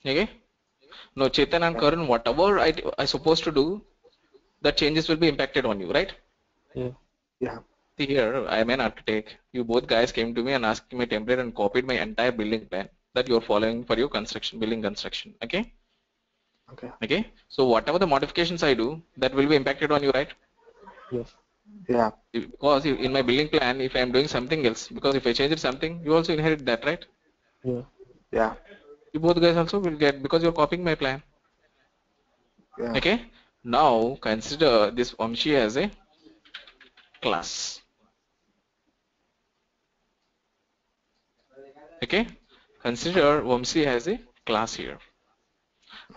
Okay. No, Chetan and Karun, whatever I, I supposed to do, the changes will be impacted on you, right? Yeah. Yeah. See here, I am an architect. You both guys came to me and asked me a template and copied my entire building plan that you are following for your construction, building construction. Okay. Okay. Okay. So whatever the modifications I do, that will be impacted on you, right? Yes. Yeah. Because in my building plan, if I am doing something else, because if I change something, you also inherit that, right? Yeah. Yeah. You both guys also will get because you're copying my plan. Yeah. Okay. Now consider this Vamshi as a class. Okay. Consider Vamsi as a class here.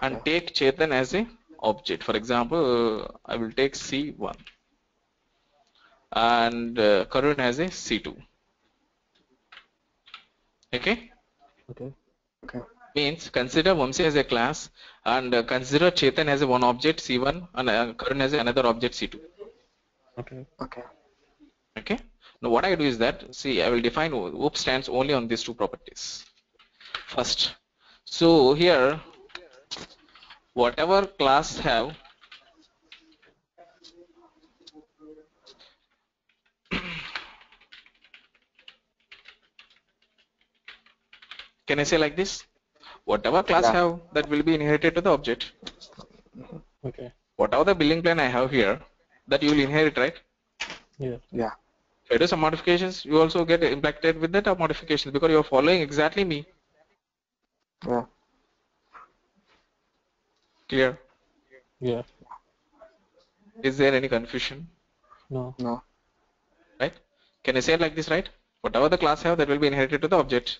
and take Chetan as a object. For example, I will take C1 and uh, Karun as a C2. Okay? Okay. Okay. Means consider Vamsi as a class and uh, consider Chetan as a one object C1 and uh, Karun as another object C2. Okay. Okay. Okay. Now what I do is that, see, I will define OOP stands only on these two properties. First. So here, whatever class have, can I say like this? Whatever class Yeah. have, that will be inherited to the object. Okay. Whatever the billing plan I have here, that you will inherit, right? Yeah. Yeah. If I do some modifications, you also get impacted with that modifications because you are following exactly me. Yeah. Clear? Yeah. Is there any confusion? No. No. Right? Can I say it like this, right? Whatever the class have, that will be inherited to the object.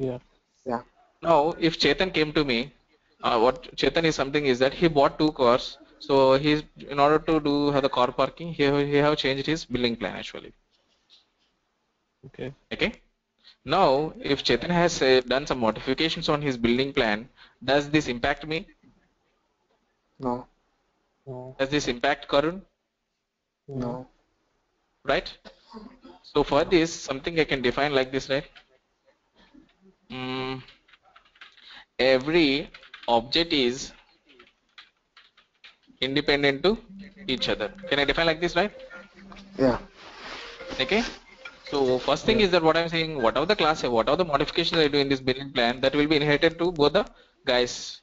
Yeah. Yeah. Now, if Chetan came to me, uh, what Chetan is something is that he bought two cars. So he's in order to do have the car parking, he he have changed his billing plan actually. Okay. Okay. Now, if Chetan has uh, done some modifications on his building plan, does this impact me? No. No. Does this impact Karun? No. Right? So for this, something I can define like this, right? Mm, every object is independent to each other. Can I define like this, right? Yeah. Okay. So first thing is that what I'm saying, whatever the class, whatever the modifications I do in this building plan, that will be inherited to both the guys.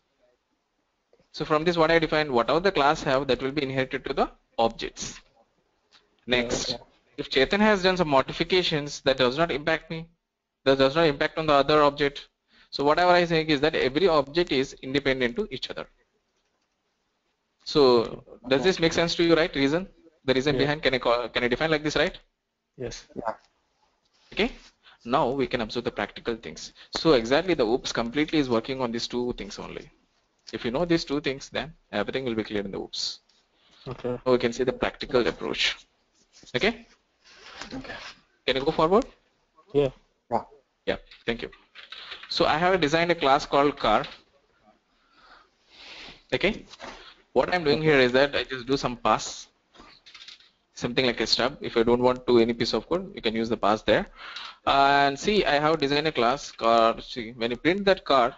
So from this, what I define, whatever the class have, that will be inherited to the objects. Next, okay. if Chetan has done some modifications, that does not impact me. That does not impact on the other object. So whatever I think is that every object is independent to each other. So does this make sense to you, right? Reason? The reason Yeah. behind, can I call, can I define like this, right? Yes. Yeah. Okay. Now we can observe the practical things. So exactly the OOPS completely is working on these two things only. If you know these two things, then everything will be clear in the OOPS. Okay. Now we can see the practical approach. Okay. Okay. Can you go forward? Yeah. Yeah. Thank you. So I have designed a class called car. Okay. What I'm doing here is that I just do some pass, something like a stub. If I don't want to any piece of code, you can use the pass there. And see, I have designed a class car. See, when you print that car,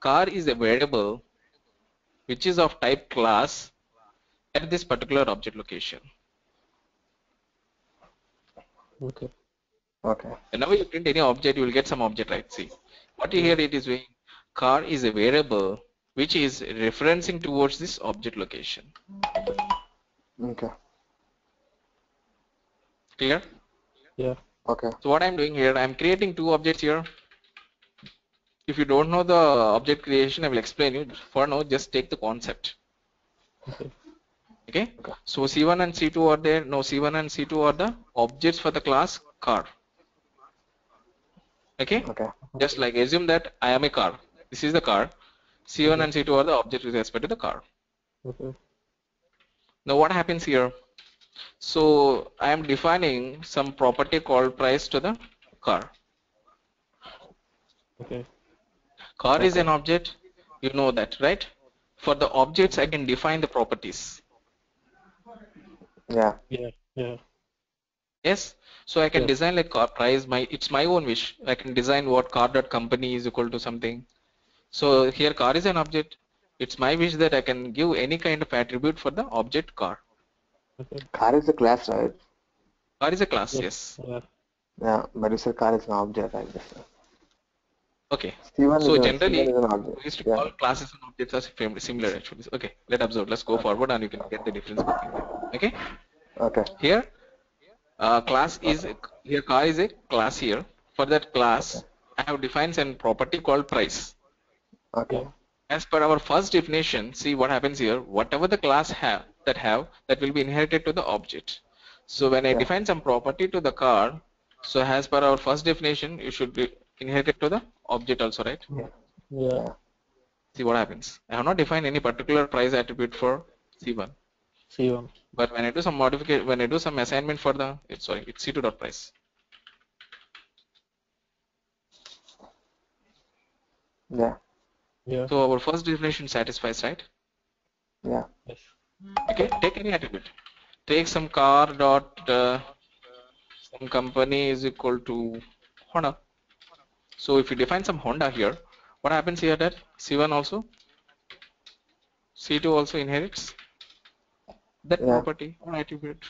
car is a variable which is of type class at this particular object location. Okay. Okay. Whenever you print any object, you will get some object, right? See, what hmm. here it is doing, car is a variable which is referencing towards this object location. Okay. Clear? Yeah. Okay. So what I'm doing here, I'm creating two objects here. If you don't know the object creation, I will explain you. For now, just take the concept. Okay. Okay? Okay. So C1 and C2 are there. No, C1 and C2 are the objects for the class car. Okay? Okay. Just like assume that I am a car. This is the car. C1 mm-hmm. and C2 are the objects with respect to the car. Okay. Now what happens here? So I am defining some property called price to the car. Okay. Car is an object, you know that, right? For the objects, I can define the properties. Yeah. Yeah. Yeah. Yes. So I can Yeah. design like car price. My it's my own wish. I can design what car dot company is equal to something. So here car is an object. It's my wish that I can give any kind of attribute for the object car. Okay. Car is a class, right? Car is a class. Yes. Yeah. Yeah, but you said car is an object, I guess. Okay. C1 So generally, C1 is an We used to Yeah. call classes and objects as fam- similar actually. Okay, let observe. Let's go forward and you can get the difference between them. Okay, Okay. here uh, class is here car is a class here. For that class, I have defined some property called price. Okay. As per our first definition, see what happens here. Whatever the class have that have that will be inherited to the object. So when I Yeah. define some property to the car, so as per our first definition, you should be inherited to the object also, right? Yeah. Yeah. see what happens. I have not defined any particular price attribute for C1. C1. But when I do some modification, when I do some assignment for the, it's sorry, it's C2 dot price. Yeah. Yeah. So our first definition satisfies, right? Yeah. Yes. Okay, take any attribute. Take some car dot uh, some company is equal to Honda. So if you define some Honda here, what happens here that C1 also, C2 also inherits that Yeah. property or attribute.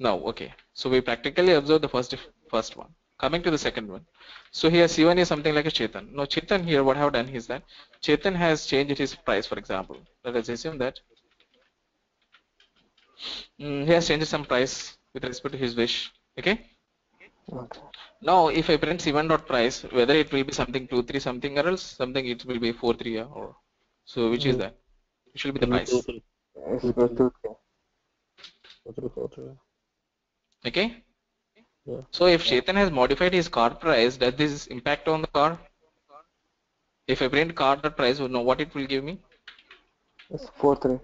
Now, okay. So we practically observe the first first one. Coming to the second one. So here C1 is something like a Chetan. Now Chetan here, what I have done is that Chetan has changed his price, for example. Let us assume that mm, he has changed some price with respect to his wish. Okay. Okay. Now, if I print C1 dot price, whether it will be something two three something or else something it will be four three or so, which is Mm. that? It should be the Maybe price. Two, three, It's equal to three. two, three, four, three. Okay. Yeah. So if Chetan has modified his car price, does this impact on the car? If I print car dot price, you know what it will give me? It's four three.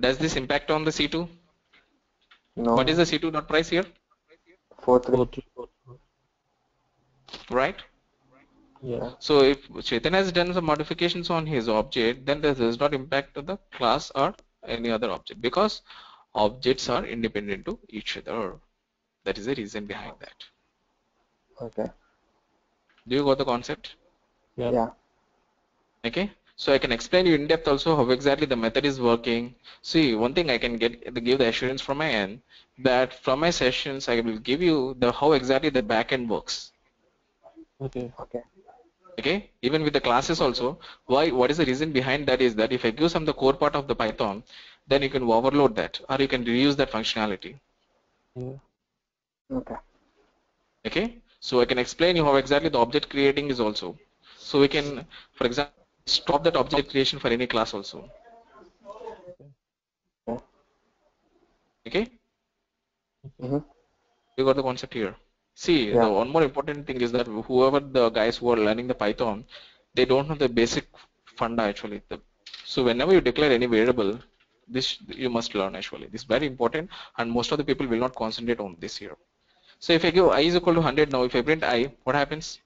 Does this impact on the C2? No. What is the C2 dot price here? four three? Four, three, four, three. Right. Yeah. So if Chetan has done some modifications on his object, then this does not impact the class or any other object because objects are independent to each other. That is the reason behind that. Okay. Do you got the concept? Yeah. Yeah. Okay. So I can explain you in depth also how exactly the method is working. See, one thing I can get give the assurance from my end that from my sessions I will give you the how exactly the backend works. Okay. Okay. Okay even with the classes also why what is the reason behind that is that if i give some the core part of the python then you can overload that or you can reuse that functionality Yeah. Okay. okay so i can explain you how exactly the object creating is also so we can for example stop that object creation for any class also Okay. okay Mm-hmm. you got the concept here see Yeah. the one more important thing is that whoever the guys who are learning the python they don't know the basic funda actually the, so whenever you declare any variable this you must learn actually this is very important and most of the people will not concentrate on this here so if i give i is equal to 100 now if i print i what happens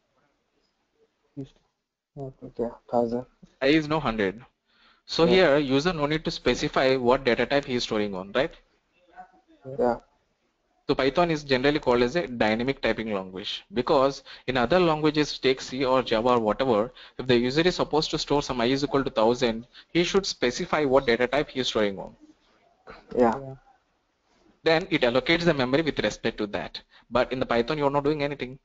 Okay. Okay. Thousand. i is now 100 so Yeah. here user no need to specify what data type he is storing on right Yeah. So Python is generally called as a dynamic typing language because in other languages take C or Java or whatever, if the user is supposed to store some i is equal to 1000, he should specify what data type he is storing on. Yeah. Then it allocates the memory with respect to that. But in the Python, you're not doing anything.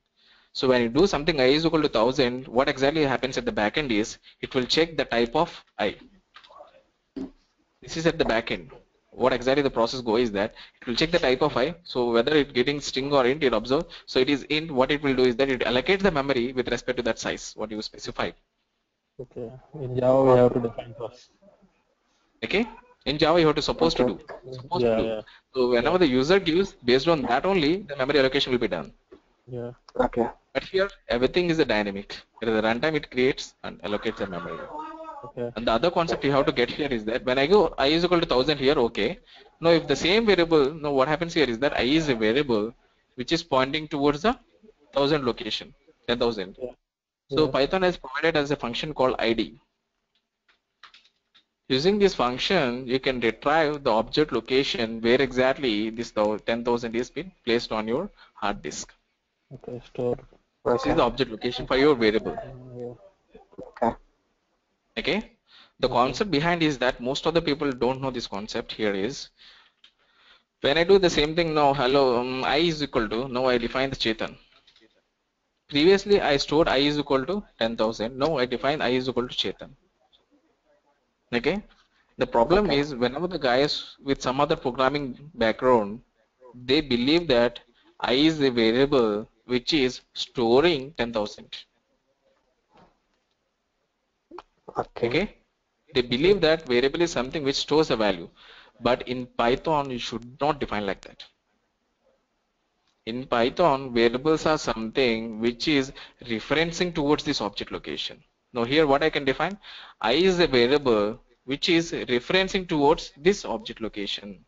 So when you do something i is equal to 1000, what exactly happens at the backend is it will check the type of i. This is at the backend. What exactly the process go is that it will check the type of i. So whether it getting string or int, it observe. So it is int. What it will do is that it allocates the memory with respect to that size what you specify. Okay. In Java, we have to define first. Okay. In Java, you have to supposed to do. Supposed Yeah, to do. yeah. So whenever the user gives, based on that only, the memory allocation will be done. Yeah. Okay. But here, everything is a dynamic. At the runtime, it creates and allocates the memory. Okay. And the other concept you have to get here is that when I go i is equal to 1000 here, okay. Now if the same variable, now what happens here is that i is a variable which is pointing towards the 1000 location, 10,000. Yeah. So Yeah. Python has provided as a function called id. Using this function, you can retrieve the object location where exactly this thou- 10,000 is been placed on your hard disk. Okay. Store. This is the object location for your variable. Mm. Okay? The concept behind is that most of the people don't know this concept. Here is when I do the same thing now hello um, i is equal to now I define the Chetan. Previously I stored i is equal to 10,000 now I define i is equal to Chetan. Okay? The problem Okay. is whenever the guys with some other programming background they believe that i is a variable which is storing 10,000 Okay. okay they believe that variable is something which stores a value but in python you should not define like that in Python, variables are something which is referencing towards this object location. Now here what I can define, i is a variable which is referencing towards this object location.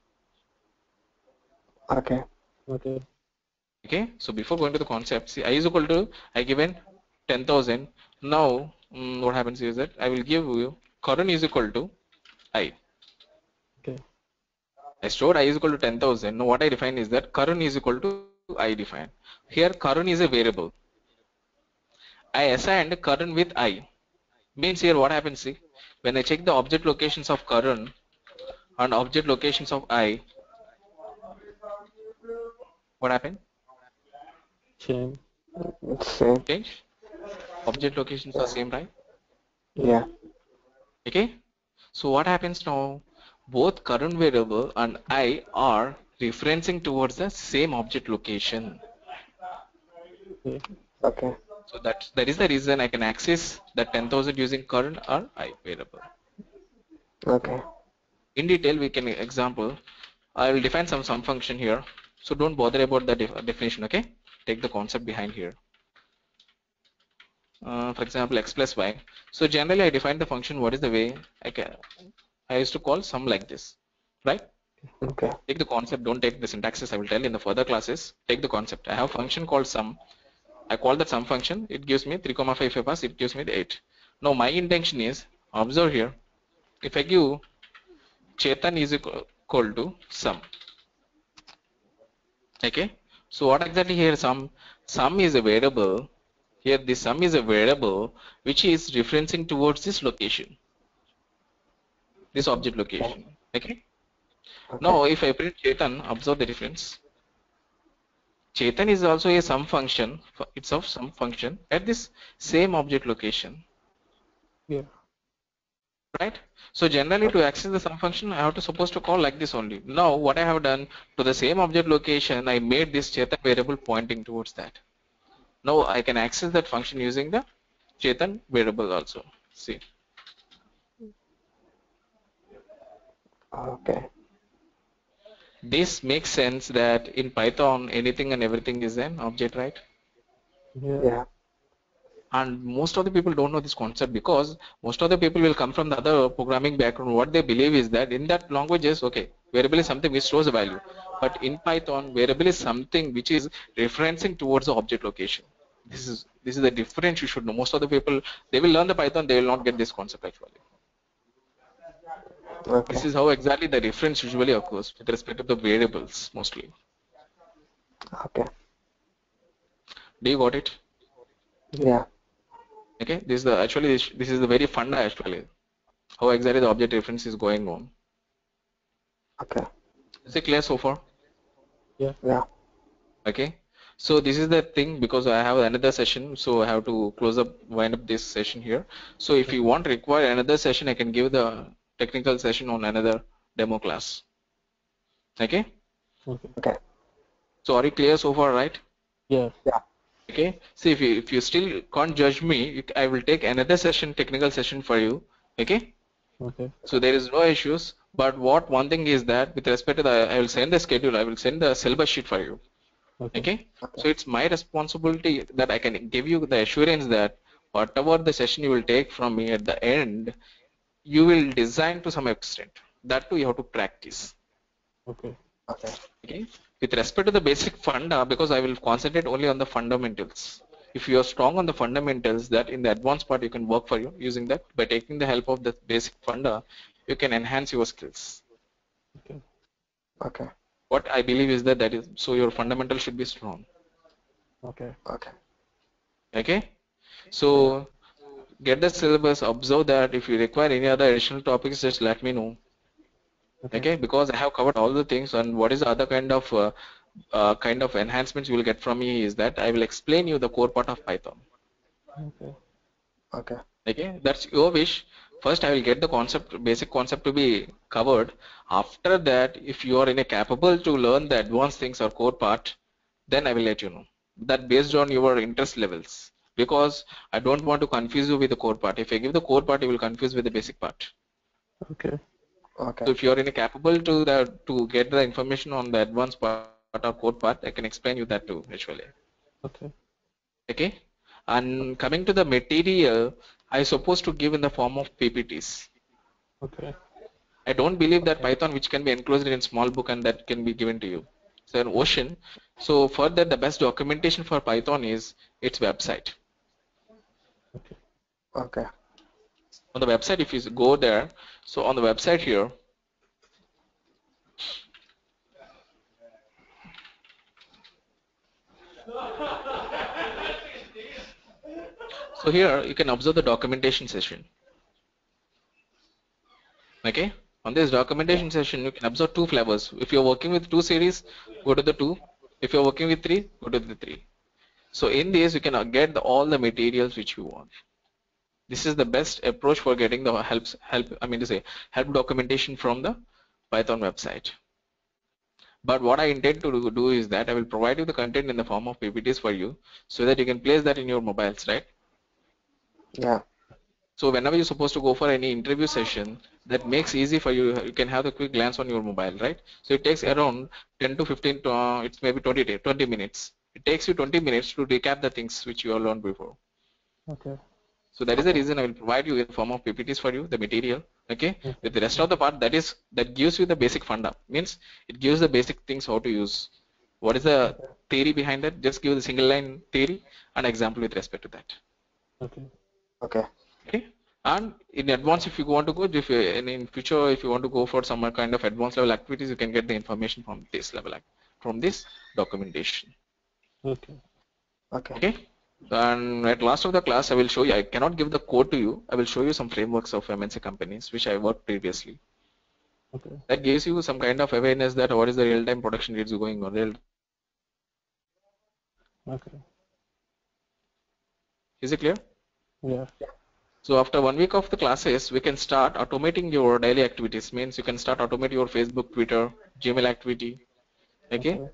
Okay. Okay. Okay, so before going to the concept, see i is equal to, I given 10,000. Now mm, what happens is that I will give you current is equal to i. Okay. I stored i is equal to 10,000. Now what I define is that current is equal to i define. Here current is a variable. I assigned current with i. Means here what happens see, when I check the object locations of current and object locations of i, what happened? Same. Change? Object locations are same, right? Yeah. Okay. So what happens now? Both current variable and i are referencing towards the same object location. Okay. Okay. So that that is the reason I can access that 10,000 using current or i variable. Okay. In detail, we can example. I will define some sum function here. So don't bother about the def definition. Okay. Take the concept behind here. Uh, for example, x plus y. So generally, I define the function. What is the way I can? I used to call sum like this, right? Okay. take the concept don't take the syntaxes i will tell in the further classes take the concept i have a function called sum i call that sum function it gives me 3 comma 5 if I pass it gives me the 8 now my intention is observe here if i give chetan is equal equal to sum okay so what exactly here sum sum is a variable here this sum is a variable which is referencing towards this location this object location okay Okay. now, if I print Chetan, observe the difference. Chetan is also a sum function, fu- it's of sum function at this same object location, Yeah. right? So generally to access the sum function, I have to supposed to call like this only. Now what I have done to the same object location, I made this Chetan variable pointing towards that. Now I can access that function using the Chetan variable also. See, Okay. this makes sense that in Python anything and everything is an object, right? Yeah. Yeah. and most of the people don't know this concept because most of the people will come from the other programming background what they believe is that in that language languages okay variable is something which stores a value but in python variable is something which is referencing towards the object location this is this is the difference you should know most of the people they will learn the python they will not get this concept actually Okay. this is how exactly the difference usually occurs with respect to the variables mostly Okay. do you got it Yeah. okay this is the actually this, this is the very funda actually how exactly the object reference is going on Okay. is it clear so far Yeah. Yeah. okay so this is the thing because i have another session so i have to close up wind up this session here so if you want require another session i can give the technical session on another demo class okay Okay. Okay. so are you clear so far right Yes. Yeah. okay so if you if you still can't judge me i will take another session technical session for you okay Okay. so there is no issues but what one thing is that with respect to the i will send the schedule i will send the syllabus sheet for you Okay. okay so it's my responsibility that i can give you the assurance that whatever the session you will take from me at the end you will design to some extent that too you have to practice Okay. Okay. okay with respect to the basic funda because i will concentrate only on the fundamentals if you are strong on the fundamentals that in the advanced part you can work for you using that by taking the help of the basic funda you can enhance your skills Okay. Okay. What i believe is that that is so your fundamental should be strong. Okay. Okay. okay? So get the syllabus observe that. If you require any other additional topics just let me know. Okay. Because i have covered all the things and what is the other kind of uh, uh, kind of enhancements you will get from me is that i will explain you the core part of python. Okay. Okay. okay? That's your wish first i will get the concept basic concept to be covered after that if you are in a capable to learn the advanced things or core part then i will let you know that based on your interest levels because i don't want to confuse you with the core part if i give the core part you will confuse with the basic part Okay. Okay. so if you are in a capable to the to get the information on the advanced part or code part, I can explain you that too actually. Okay. Okay. And coming to the material, I supposed to give in the form of PPTs. Okay. I don't believe that Python which can be enclosed in small book and that can be given to you. So an ocean. So for that the best documentation for Python is its website. Okay. Okay. On the website if you go there, so on the website here, So here you can observe the documentation session. Okay, on this documentation session you can observe two flavors. If you're working with two series, go to the two. If you're working with three, go to the three. So in this you can get the, all the materials which you want. This is the best approach for getting the helps help I mean to say help documentation from the Python website. But what I intend to do is that I will provide you the content in the form of PPTs for you so that you can place that in your mobiles, right? Yeah. So whenever you're supposed to go for any interview session, that makes easy for you. You can have a quick glance on your mobile, right? So it takes around 10 to 15 to, uh, it's maybe 20, 20 minutes. It takes you 20 minutes to recap the things which you have learned before. Okay. So that is the reason I will provide you in form of PPTs for you, the material. Okay. Okay. With the rest of the part, that is that gives you the basic funda. Means it gives the basic things how to use. What is the theory behind that? Just give the single line theory and example with respect to that. Okay. Okay. Okay. And in advance, if you want to go, if you, and in future, if you want to go for some kind of advanced level activities, you can get the information from this level, from this documentation. Okay. Okay. Okay. And at last of the class, I will show you. I cannot give the code to you. I will show you some frameworks of MNC companies which I worked previously. Okay. That gives you some kind of awareness that what is the real-time production rates going on. Real, Okay. is it clear? Yeah. So after one week of the classes, we can start automating your daily activities. Means you can start automate your Facebook, Twitter, Gmail activity. Okay. Okay.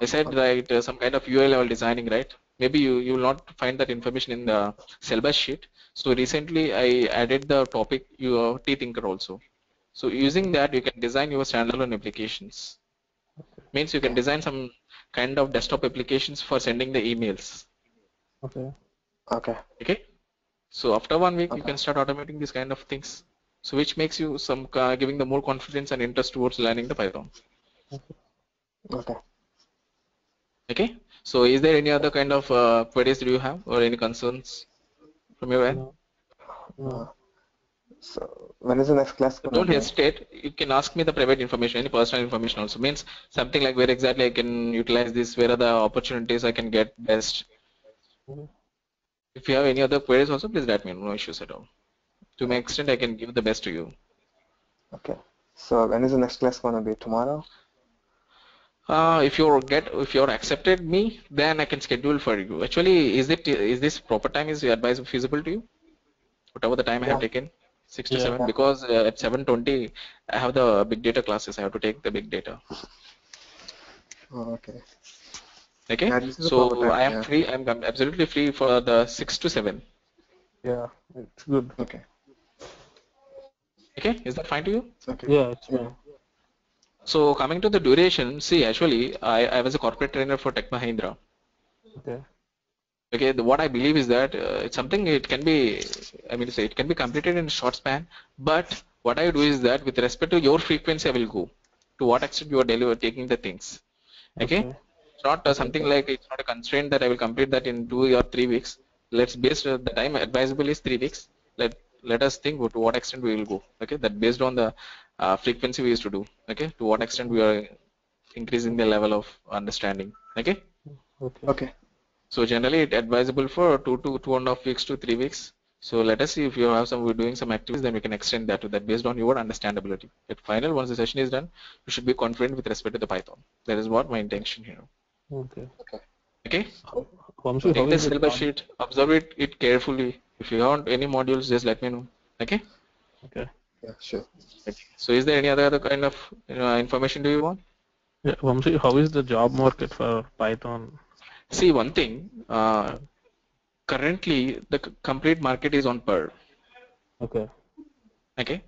I said right uh, some kind of UI level designing, right? Maybe you you will not find that information in the syllabus sheet. So recently I added the topic your tkinter also. So using that you can design your standalone applications. Means you can design some kind of desktop applications for sending the emails. Okay. Okay. Okay. So after one week you can start automating these kind of things. So which makes you some uh, giving the more confidence and interest towards learning the Python. Okay. Okay. So is there any other kind of uh, queries do you have or any concerns from your end? No. No. So when is the next class So don't hesitate. You can ask me the private information, any personal information also. Means something like where exactly I can utilize this, where are the opportunities I can get best. Okay. If you have any other queries also, please let me know. No issues at all. To my extent, I can give the best to you. Okay. So when is the next class gonna be? Tomorrow? Uh, if you get if you're accepted me, then I can schedule for you. Actually, is it is this proper time is your advice feasible to you? Whatever the time I have taken, six to Yeah. seven. Because uh, at seven twenty, I have the big data classes. I have to take the big data. Oh, okay. Okay. Yeah, this is so time, I am yeah. free. I'm, I'm absolutely free for the six to seven. Yeah. It's good. Okay. Okay. Is that fine to you? Okay. Yeah. It's fine. So coming to the duration, see, actually, I, I was a corporate trainer for Tech Mahindra. Okay. Okay, the, what I believe is that uh, it's something it can be, I mean to say, it can be completed in a short span. But what I do is that with respect to your frequency, I will go to what extent you are deliver taking the things. Okay, Okay. It's not uh, something like it's not a constraint that I will complete that in two or three weeks. Let's base uh, the time advisable is three weeks. Let let us think to what extent we will go. Okay, that based on the uh, frequency we used to do. Okay, to what extent we are increasing the level of understanding. Okay. Okay. Okay. So generally it advisable for two to two and a half weeks to three weeks. So let us see if you have some we're doing some activities, then we can extend that to that based on your understandability. At final, once the session is done, you should be confident with respect to the Python. That is what my intention here. Okay. Okay. Vamsi, how Take the is it? syllabus on- sheet, observe it, it carefully. If you want any modules, just let me know. Okay. Okay. Yeah, sure. okay. So is there any other other kind of uh, information do you want? Yeah. Vamsi, how is the job market for Python? See one thing. Uh, currently, the c- complete market is on per. Okay. Okay.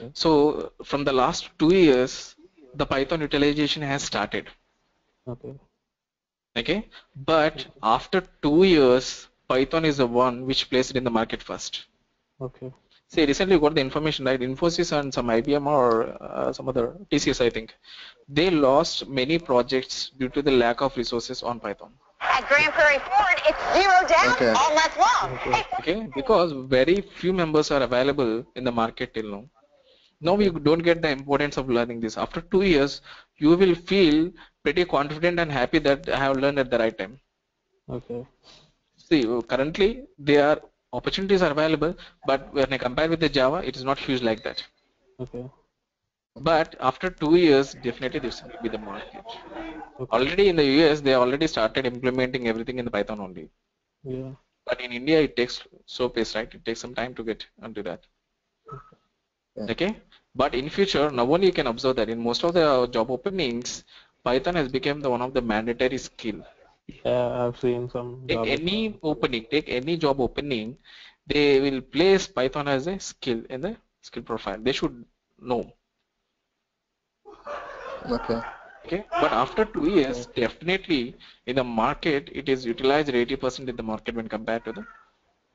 Okay. So from the last two years, the Python utilization has started. Okay. Okay, but after two years, Python is the one which placed it in the market first. Okay. See, recently we got the information, right? Infosys and some IBM or uh, some other TCS, I think, they lost many projects due to the lack of resources on Python. At Grand Prairie Ford, it's zero down Okay. all month long. Okay. Okay, because very few members are available in the market till now. Now you don't get the importance of learning this. After two years, you will feel pretty confident and happy that I have learned at the right time. Okay. See, uh, currently there are opportunities are available, but when I compare with the Java, it is not huge like that. Okay. But after two years, definitely this will be the market. Okay. Already in the US, they already started implementing everything in the Python only. Yeah. But in India, it takes so pace, right? It takes some time to get onto that. Yeah. Okay. But in future, now only you can observe that in most of the job openings, Python has become the one of the mandatory skill. Yeah, I've seen some. Take job any opening, take any job opening, they will place Python as a skill in the skill profile. They should know. Okay. Okay, but after two years, definitely in the market, it is utilized 80% in the market when compared to the,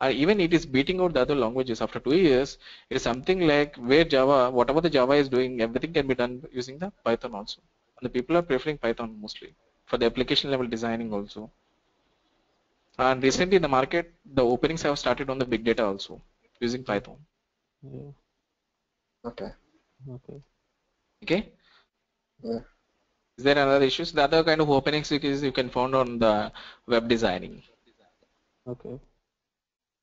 uh, even it is beating out the other languages. After two years, it is something like where Java, whatever the Java is doing, everything can be done using the Python also. And the people are preferring Python mostly for the application level designing also. And recently in the market, the openings have started on the big data also using Python. Yeah. Okay. Okay. Okay. Yeah. Is there another issues? The other kind of openings is you can find on the web designing. Okay.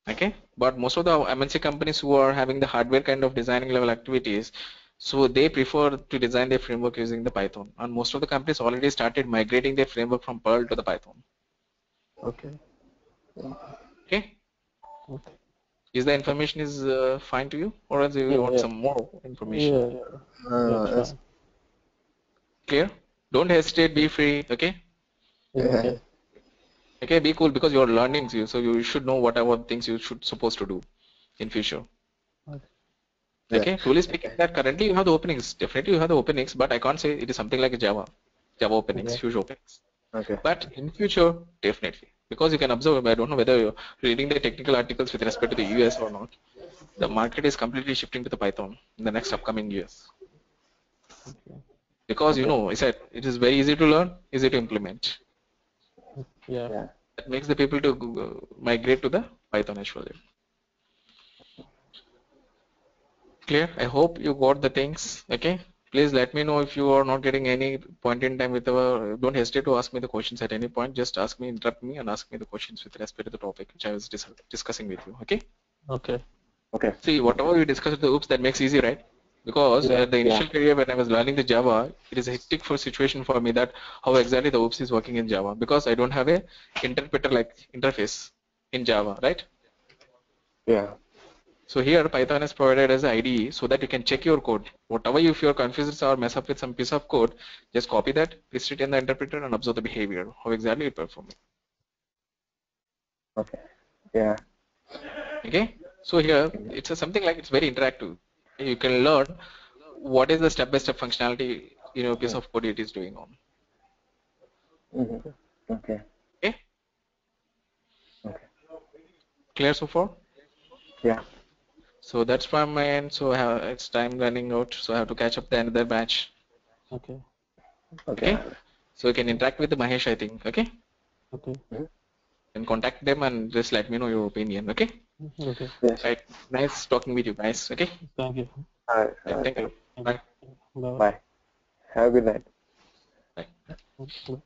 Okay, but most of the MNC companies who are having the hardware kind of designing level activities, so they prefer to design their framework using the Python. And most of the companies already started migrating their framework from Perl to the Python. Okay. Okay, Okay. is the information is uh, fine to you, or else you Yeah, want yeah. some more information? Yeah. Yeah. Uh, That's that's. Clear? Don't hesitate. Be free. Okay. Yeah, Yeah. okay. Okay, be cool because you're learning, so you should know whatever things you should supposed to do in future. Okay. Okay, truly speaking, that currently you have the openings. Definitely you have the openings, but I can't say it is something like Java, Java openings, huge openings. okay. But in future, definitely, because you can observe. I don't know whether you're reading the technical articles with respect to the US or not. The market is completely shifting to the Python in the next upcoming years. Okay. Because you know, I said it is very easy to learn, easy to implement. Yeah. Yeah. That makes the people to migrate to the Python actually. Clear? I hope you got the things. Okay. Please let me know if you are not getting any point in time with our. Don't hesitate to ask me the questions at any point. Just ask me, interrupt me, and ask me the questions with respect to the topic which I was dis- discussing with you. Okay. Okay. Okay. See, whatever we discussed with the oops, that makes easy, right? Because Yeah, at the initial career when I was learning the Java, it is a hectic for situation for me that how exactly the oops is working in Java because I don't have a interpreter like interface in Java, right? Yeah. So here Python is provided as an IDE so that you can check your code. Whatever you, if you're confused or mess up with some piece of code, just copy that, paste it in the interpreter and observe the behavior, how exactly it performing. Okay. Yeah. Okay. So here it's a, something like it's very interactive. You can learn what is the step-by-step functionality in your piece of code it is doing on. hmm Okay. Okay. Okay. Clear so far? Yeah. So that's from my end. So have, it's time running out. So I have to catch up the another batch. Okay. Okay. Okay. So you can interact with the Mahesh, I think. Okay. Okay. Mm-hmm. And contact them and just let me know your opinion. Okay. Mm-hmm. Okay. Yes. Right. Nice talking with you guys. Okay. Thank you. All right. Yeah, All right. thank you. Thank Bye. Bye. Bye. Have a good night. Bye. Bye.